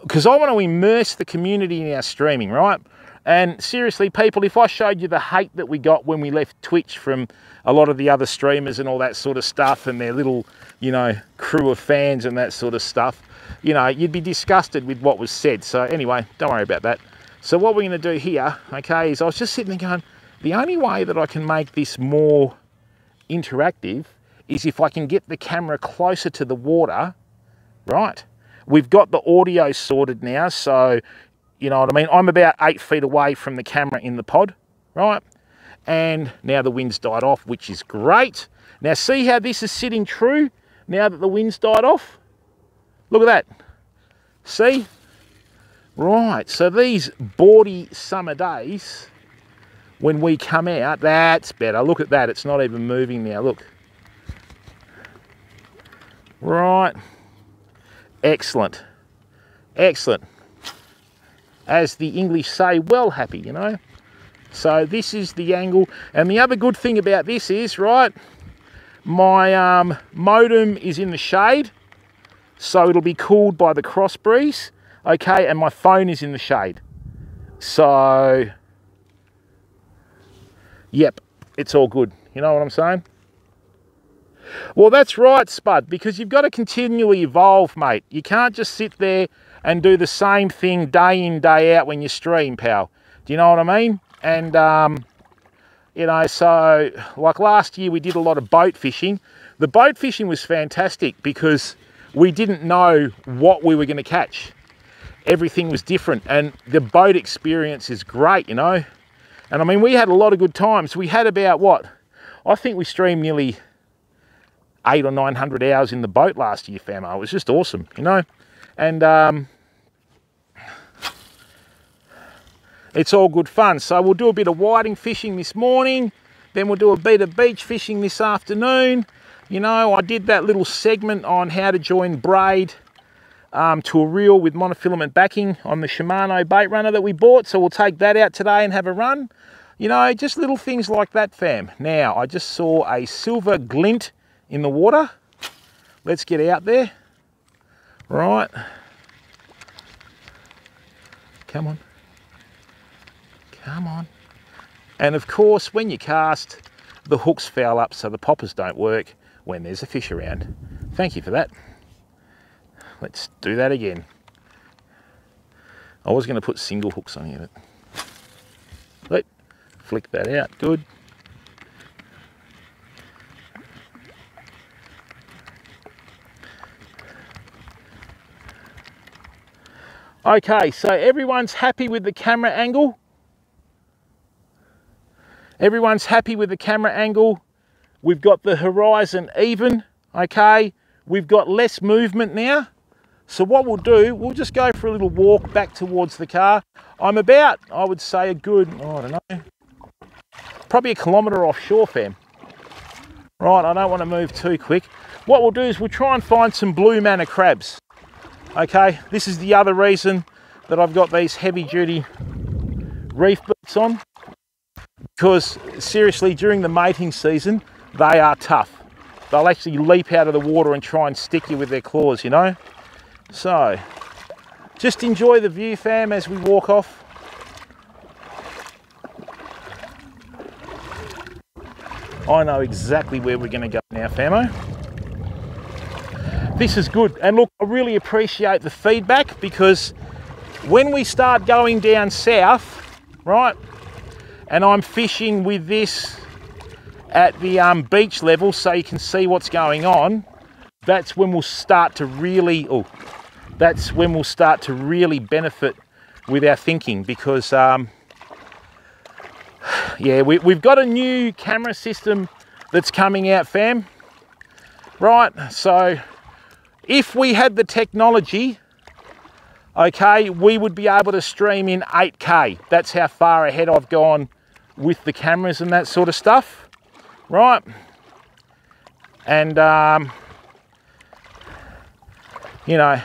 Because I want to immerse the community in our streaming, right? And seriously, people, if I showed you the hate that we got when we left Twitch from a lot of the other streamers and all that sort of stuff and their little, you know, crew of fans and that sort of stuff, you know, you'd be disgusted with what was said. So anyway, don't worry about that. So what we're going to do here, okay, is I was just sitting there going, the only way that I can make this more interactive is if I can get the camera closer to the water, right? We've got the audio sorted now, so you know what I mean? I'm about eight feet away from the camera in the pod, right? And now the wind's died off, which is great. Now see how this is sitting true now that the wind's died off? Look at that. See? Right, so these bawdy summer days, when we come out, that's better. Look at that, it's not even moving now, look. Right, excellent, excellent as the English say, well happy, you know. So this is the angle. And the other good thing about this is, right, my um, modem is in the shade, so it'll be cooled by the cross breeze, okay, and my phone is in the shade. So, yep, it's all good. You know what I'm saying? Well, that's right, Spud, because you've got to continually evolve, mate. You can't just sit there and do the same thing day in, day out when you stream, pal. Do you know what I mean? And, um, you know, so like last year we did a lot of boat fishing. The boat fishing was fantastic because we didn't know what we were going to catch. Everything was different and the boat experience is great, you know. And I mean, we had a lot of good times. We had about what? I think we streamed nearly eight or 900 hours in the boat last year, famo. It was just awesome, you know. And um, it's all good fun. So we'll do a bit of whiting fishing this morning, then we'll do a bit of beach fishing this afternoon. You know, I did that little segment on how to join braid um, to a reel with monofilament backing on the Shimano bait runner that we bought. So we'll take that out today and have a run. You know, just little things like that, fam. Now, I just saw a silver glint in the water. Let's get out there. Right. Come on. Come on. And of course, when you cast, the hooks foul up so the poppers don't work when there's a fish around. Thank you for that. Let's do that again. I was going to put single hooks on here, but let flick that out. Good. Okay, so everyone's happy with the camera angle. Everyone's happy with the camera angle. We've got the horizon even, okay? We've got less movement now. So what we'll do, we'll just go for a little walk back towards the car. I'm about, I would say a good, oh, I don't know, probably a kilometre offshore, fam. Right, I don't want to move too quick. What we'll do is we'll try and find some blue manna crabs. Okay, this is the other reason that I've got these heavy duty reef boots on because seriously, during the mating season, they are tough. They'll actually leap out of the water and try and stick you with their claws, you know? So, just enjoy the view, fam, as we walk off. I know exactly where we're going to go now, famo. This is good. And look, I really appreciate the feedback because when we start going down south, right, and I'm fishing with this at the um, beach level so you can see what's going on, that's when we'll start to really, oh, that's when we'll start to really benefit with our thinking because, um, yeah, we, we've got a new camera system that's coming out, fam. Right, so if we had the technology okay, we would be able to stream in 8K. That's how far ahead I've gone with the cameras and that sort of stuff, right? And, um, you know,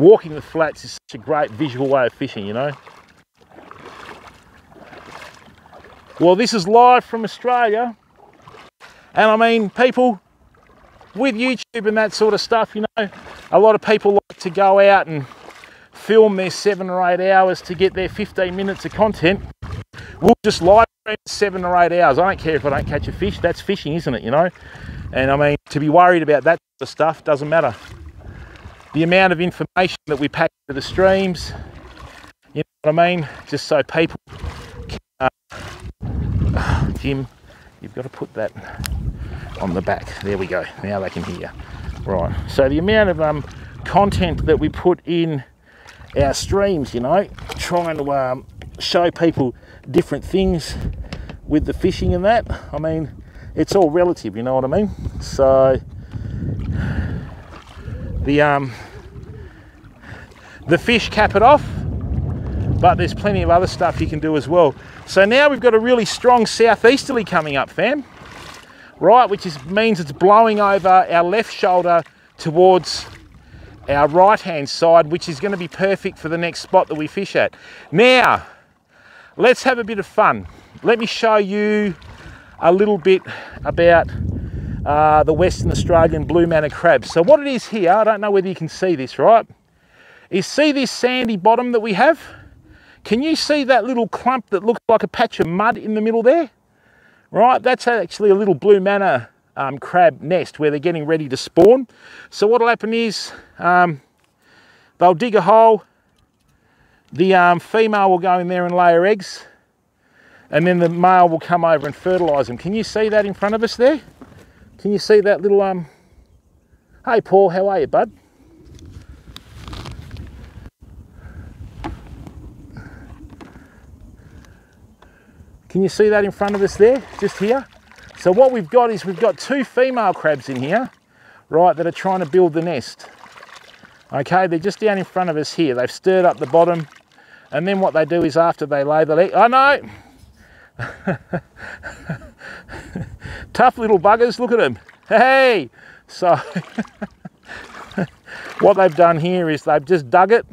walking the flats is such a great visual way of fishing, you know. Well, this is live from Australia. And I mean, people with YouTube and that sort of stuff, you know, a lot of people like to go out and film their seven or eight hours to get their 15 minutes of content. We'll just live stream seven or eight hours. I don't care if I don't catch a fish. That's fishing, isn't it, you know? And I mean, to be worried about that sort of stuff doesn't matter the amount of information that we pack into the streams, you know what I mean? Just so people can, uh, Jim, you've got to put that on the back. There we go. Now they can hear. Right. So the amount of um, content that we put in our streams, you know, trying to um, show people different things with the fishing and that. I mean, it's all relative, you know what I mean? So the um, the fish cap it off, but there's plenty of other stuff you can do as well. So now we've got a really strong southeasterly coming up, fam. Right, which is, means it's blowing over our left shoulder towards our right hand side, which is going to be perfect for the next spot that we fish at. Now, let's have a bit of fun. Let me show you a little bit about uh, the Western Australian blue manna crab. So what it is here, I don't know whether you can see this, right? Is see this sandy bottom that we have? Can you see that little clump that looks like a patch of mud in the middle there? Right, that's actually a little blue manna um, crab nest where they're getting ready to spawn. So what'll happen is um, they'll dig a hole, the um, female will go in there and lay her eggs, and then the male will come over and fertilise them. Can you see that in front of us there? Can you see that little, um, hey Paul, how are you, bud? Can you see that in front of us there, just here? So what we've got is we've got two female crabs in here, right, that are trying to build the nest. Okay, they're just down in front of us here. They've stirred up the bottom, and then what they do is after they lay the egg, oh no, Tough little buggers, look at them. Hey! So, what they've done here is they've just dug it,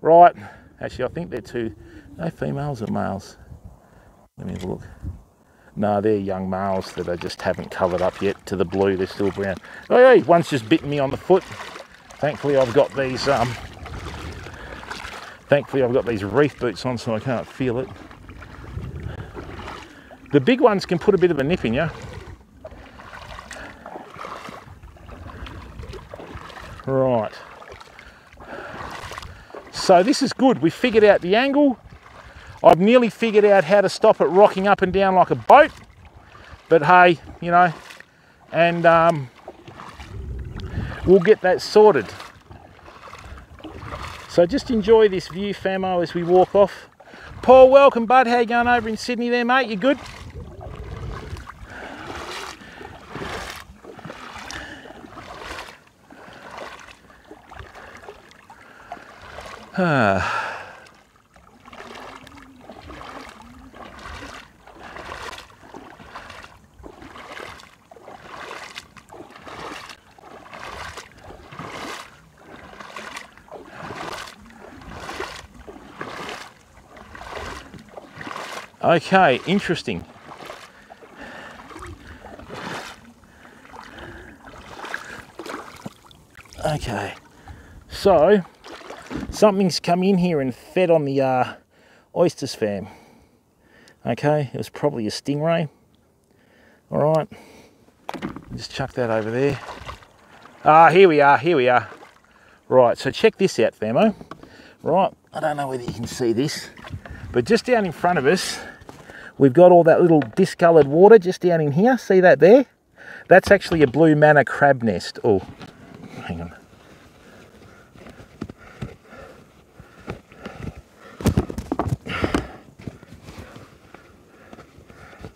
right? Actually, I think they're two, no females or males? Let me have a look. No, they're young males that I just haven't covered up yet to the blue. They're still brown. Oh, hey, one's just bitten me on the foot. Thankfully, I've got these. Um, thankfully, I've got these reef boots on, so I can't feel it. The big ones can put a bit of a nip in you. Right. So this is good. We figured out the angle. I've nearly figured out how to stop it rocking up and down like a boat. But hey, you know, and um, we'll get that sorted. So just enjoy this view, famo, as we walk off. Paul, welcome, bud. How you going over in Sydney there, mate? You good? Ah. Okay, interesting. Okay, so something's come in here and fed on the uh, oysters fam. Okay, it was probably a stingray. All right, just chuck that over there. Ah, here we are, here we are. Right, so check this out, famo. Right, I don't know whether you can see this, but just down in front of us, We've got all that little discoloured water just down in here. See that there? That's actually a blue manna crab nest. Oh, hang on.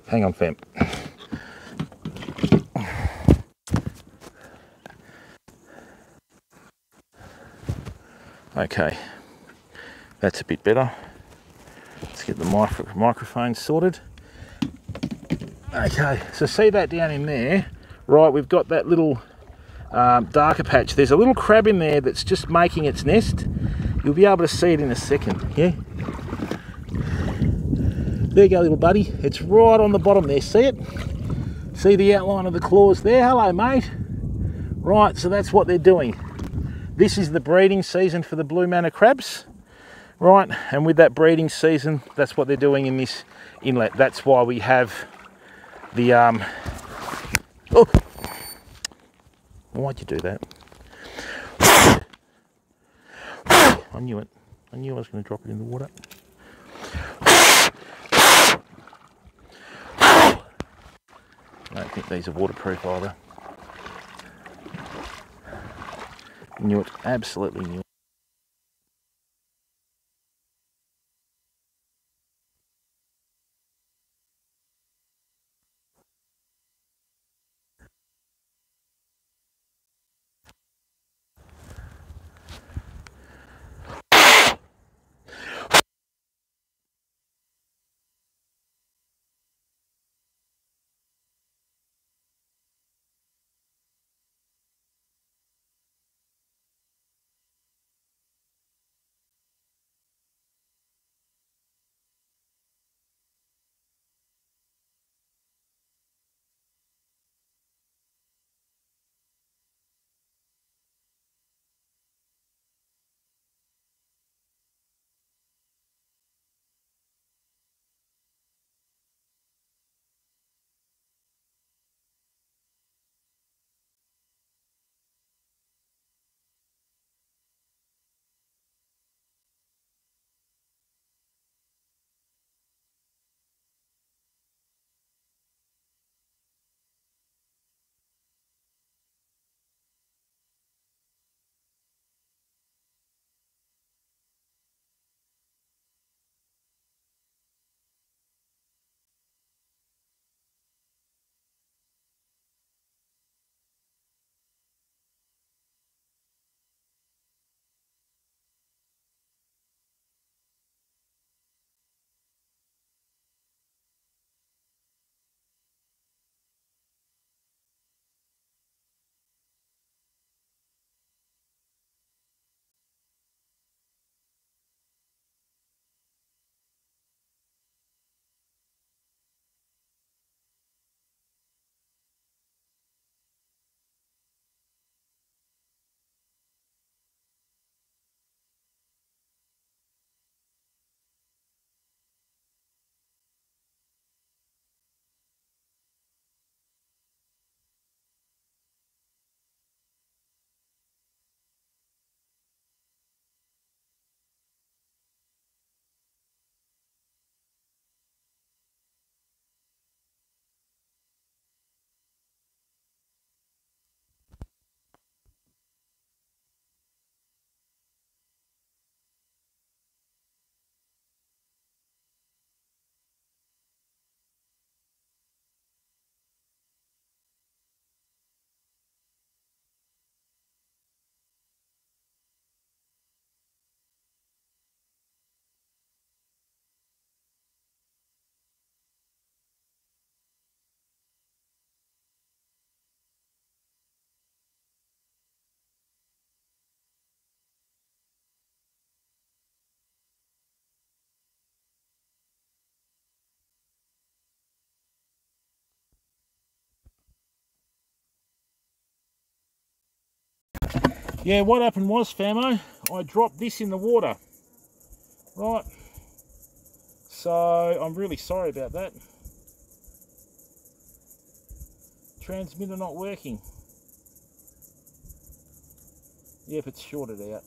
Hang on, fam. Okay, that's a bit better. Get the micro microphone sorted. Okay, so see that down in there, right? We've got that little um, darker patch. There's a little crab in there that's just making its nest. You'll be able to see it in a second, yeah? There you go, little buddy. It's right on the bottom there, see it? See the outline of the claws there? Hello, mate. Right, so that's what they're doing. This is the breeding season for the blue manna crabs, right? And with that breeding season, that's what they're doing in this inlet. That's why we have the um oh! Why'd you do that? I knew it. I knew I was going to drop it in the water. I don't think these are waterproof either. Knew it. Absolutely knew it Yeah, what happened was, Famo, I dropped this in the water. Right. So, I'm really sorry about that. Transmitter not working. Yep, it's shorted out.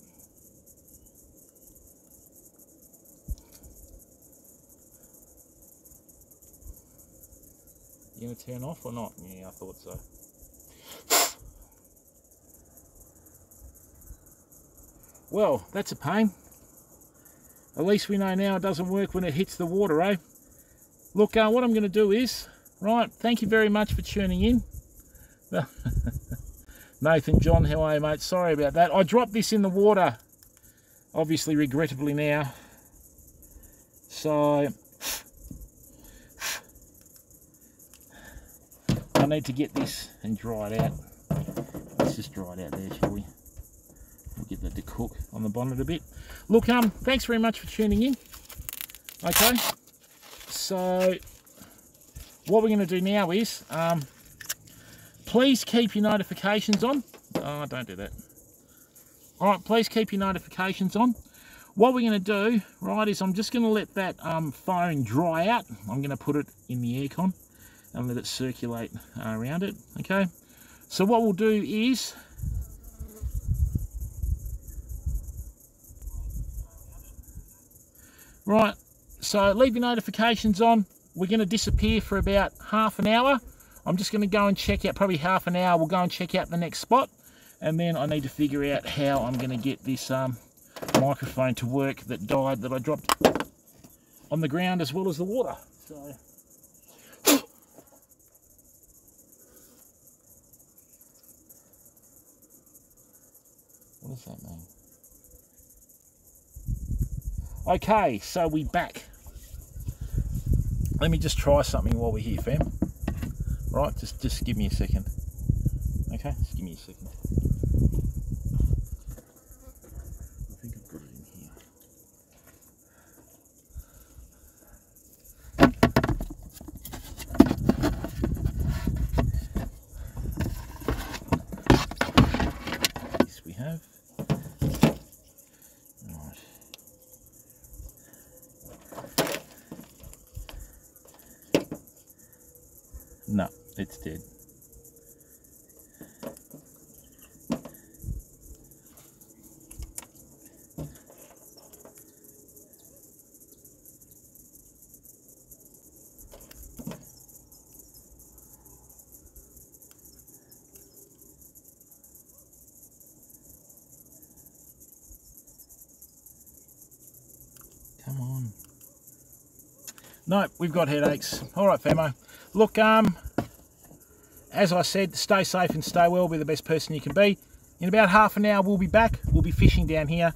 You gonna turn off or not? Yeah, I thought so. Well, that's a pain. At least we know now it doesn't work when it hits the water, eh? Look, uh, what I'm going to do is, right, thank you very much for tuning in. Nathan John, how are you, mate? Sorry about that. I dropped this in the water, obviously, regrettably now. So, I need to get this and dry it out. Let's just dry it out there, shall we? We'll get that to cook on the bonnet a bit. Look, um, thanks very much for tuning in. Okay, so what we're going to do now is, um, please keep your notifications on. Oh, don't do that. All right, please keep your notifications on. What we're going to do, right, is I'm just going to let that um, phone dry out. I'm going to put it in the aircon and let it circulate uh, around it, okay? So what we'll do is, right, so leave your notifications on. We're going to disappear for about half an hour. I'm just going to go and check out, probably half an hour, we'll go and check out the next spot. And then I need to figure out how I'm going to get this um, microphone to work that died, that I dropped on the ground as well as the water. So. What does that mean? Okay, so we back. Let me just try something while we're here, fam. Right, just just give me a second. Okay, just give me a second. I think I've got it in here. Yes, we have. Right. No, it's dead. Come on. No, we've got headaches. All right, Famo. Look, um, as I said, stay safe and stay well. Be the best person you can be. In about half an hour, we'll be back. We'll be fishing down here,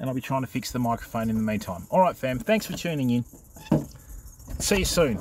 and I'll be trying to fix the microphone in the meantime. All right, fam. Thanks for tuning in. See you soon.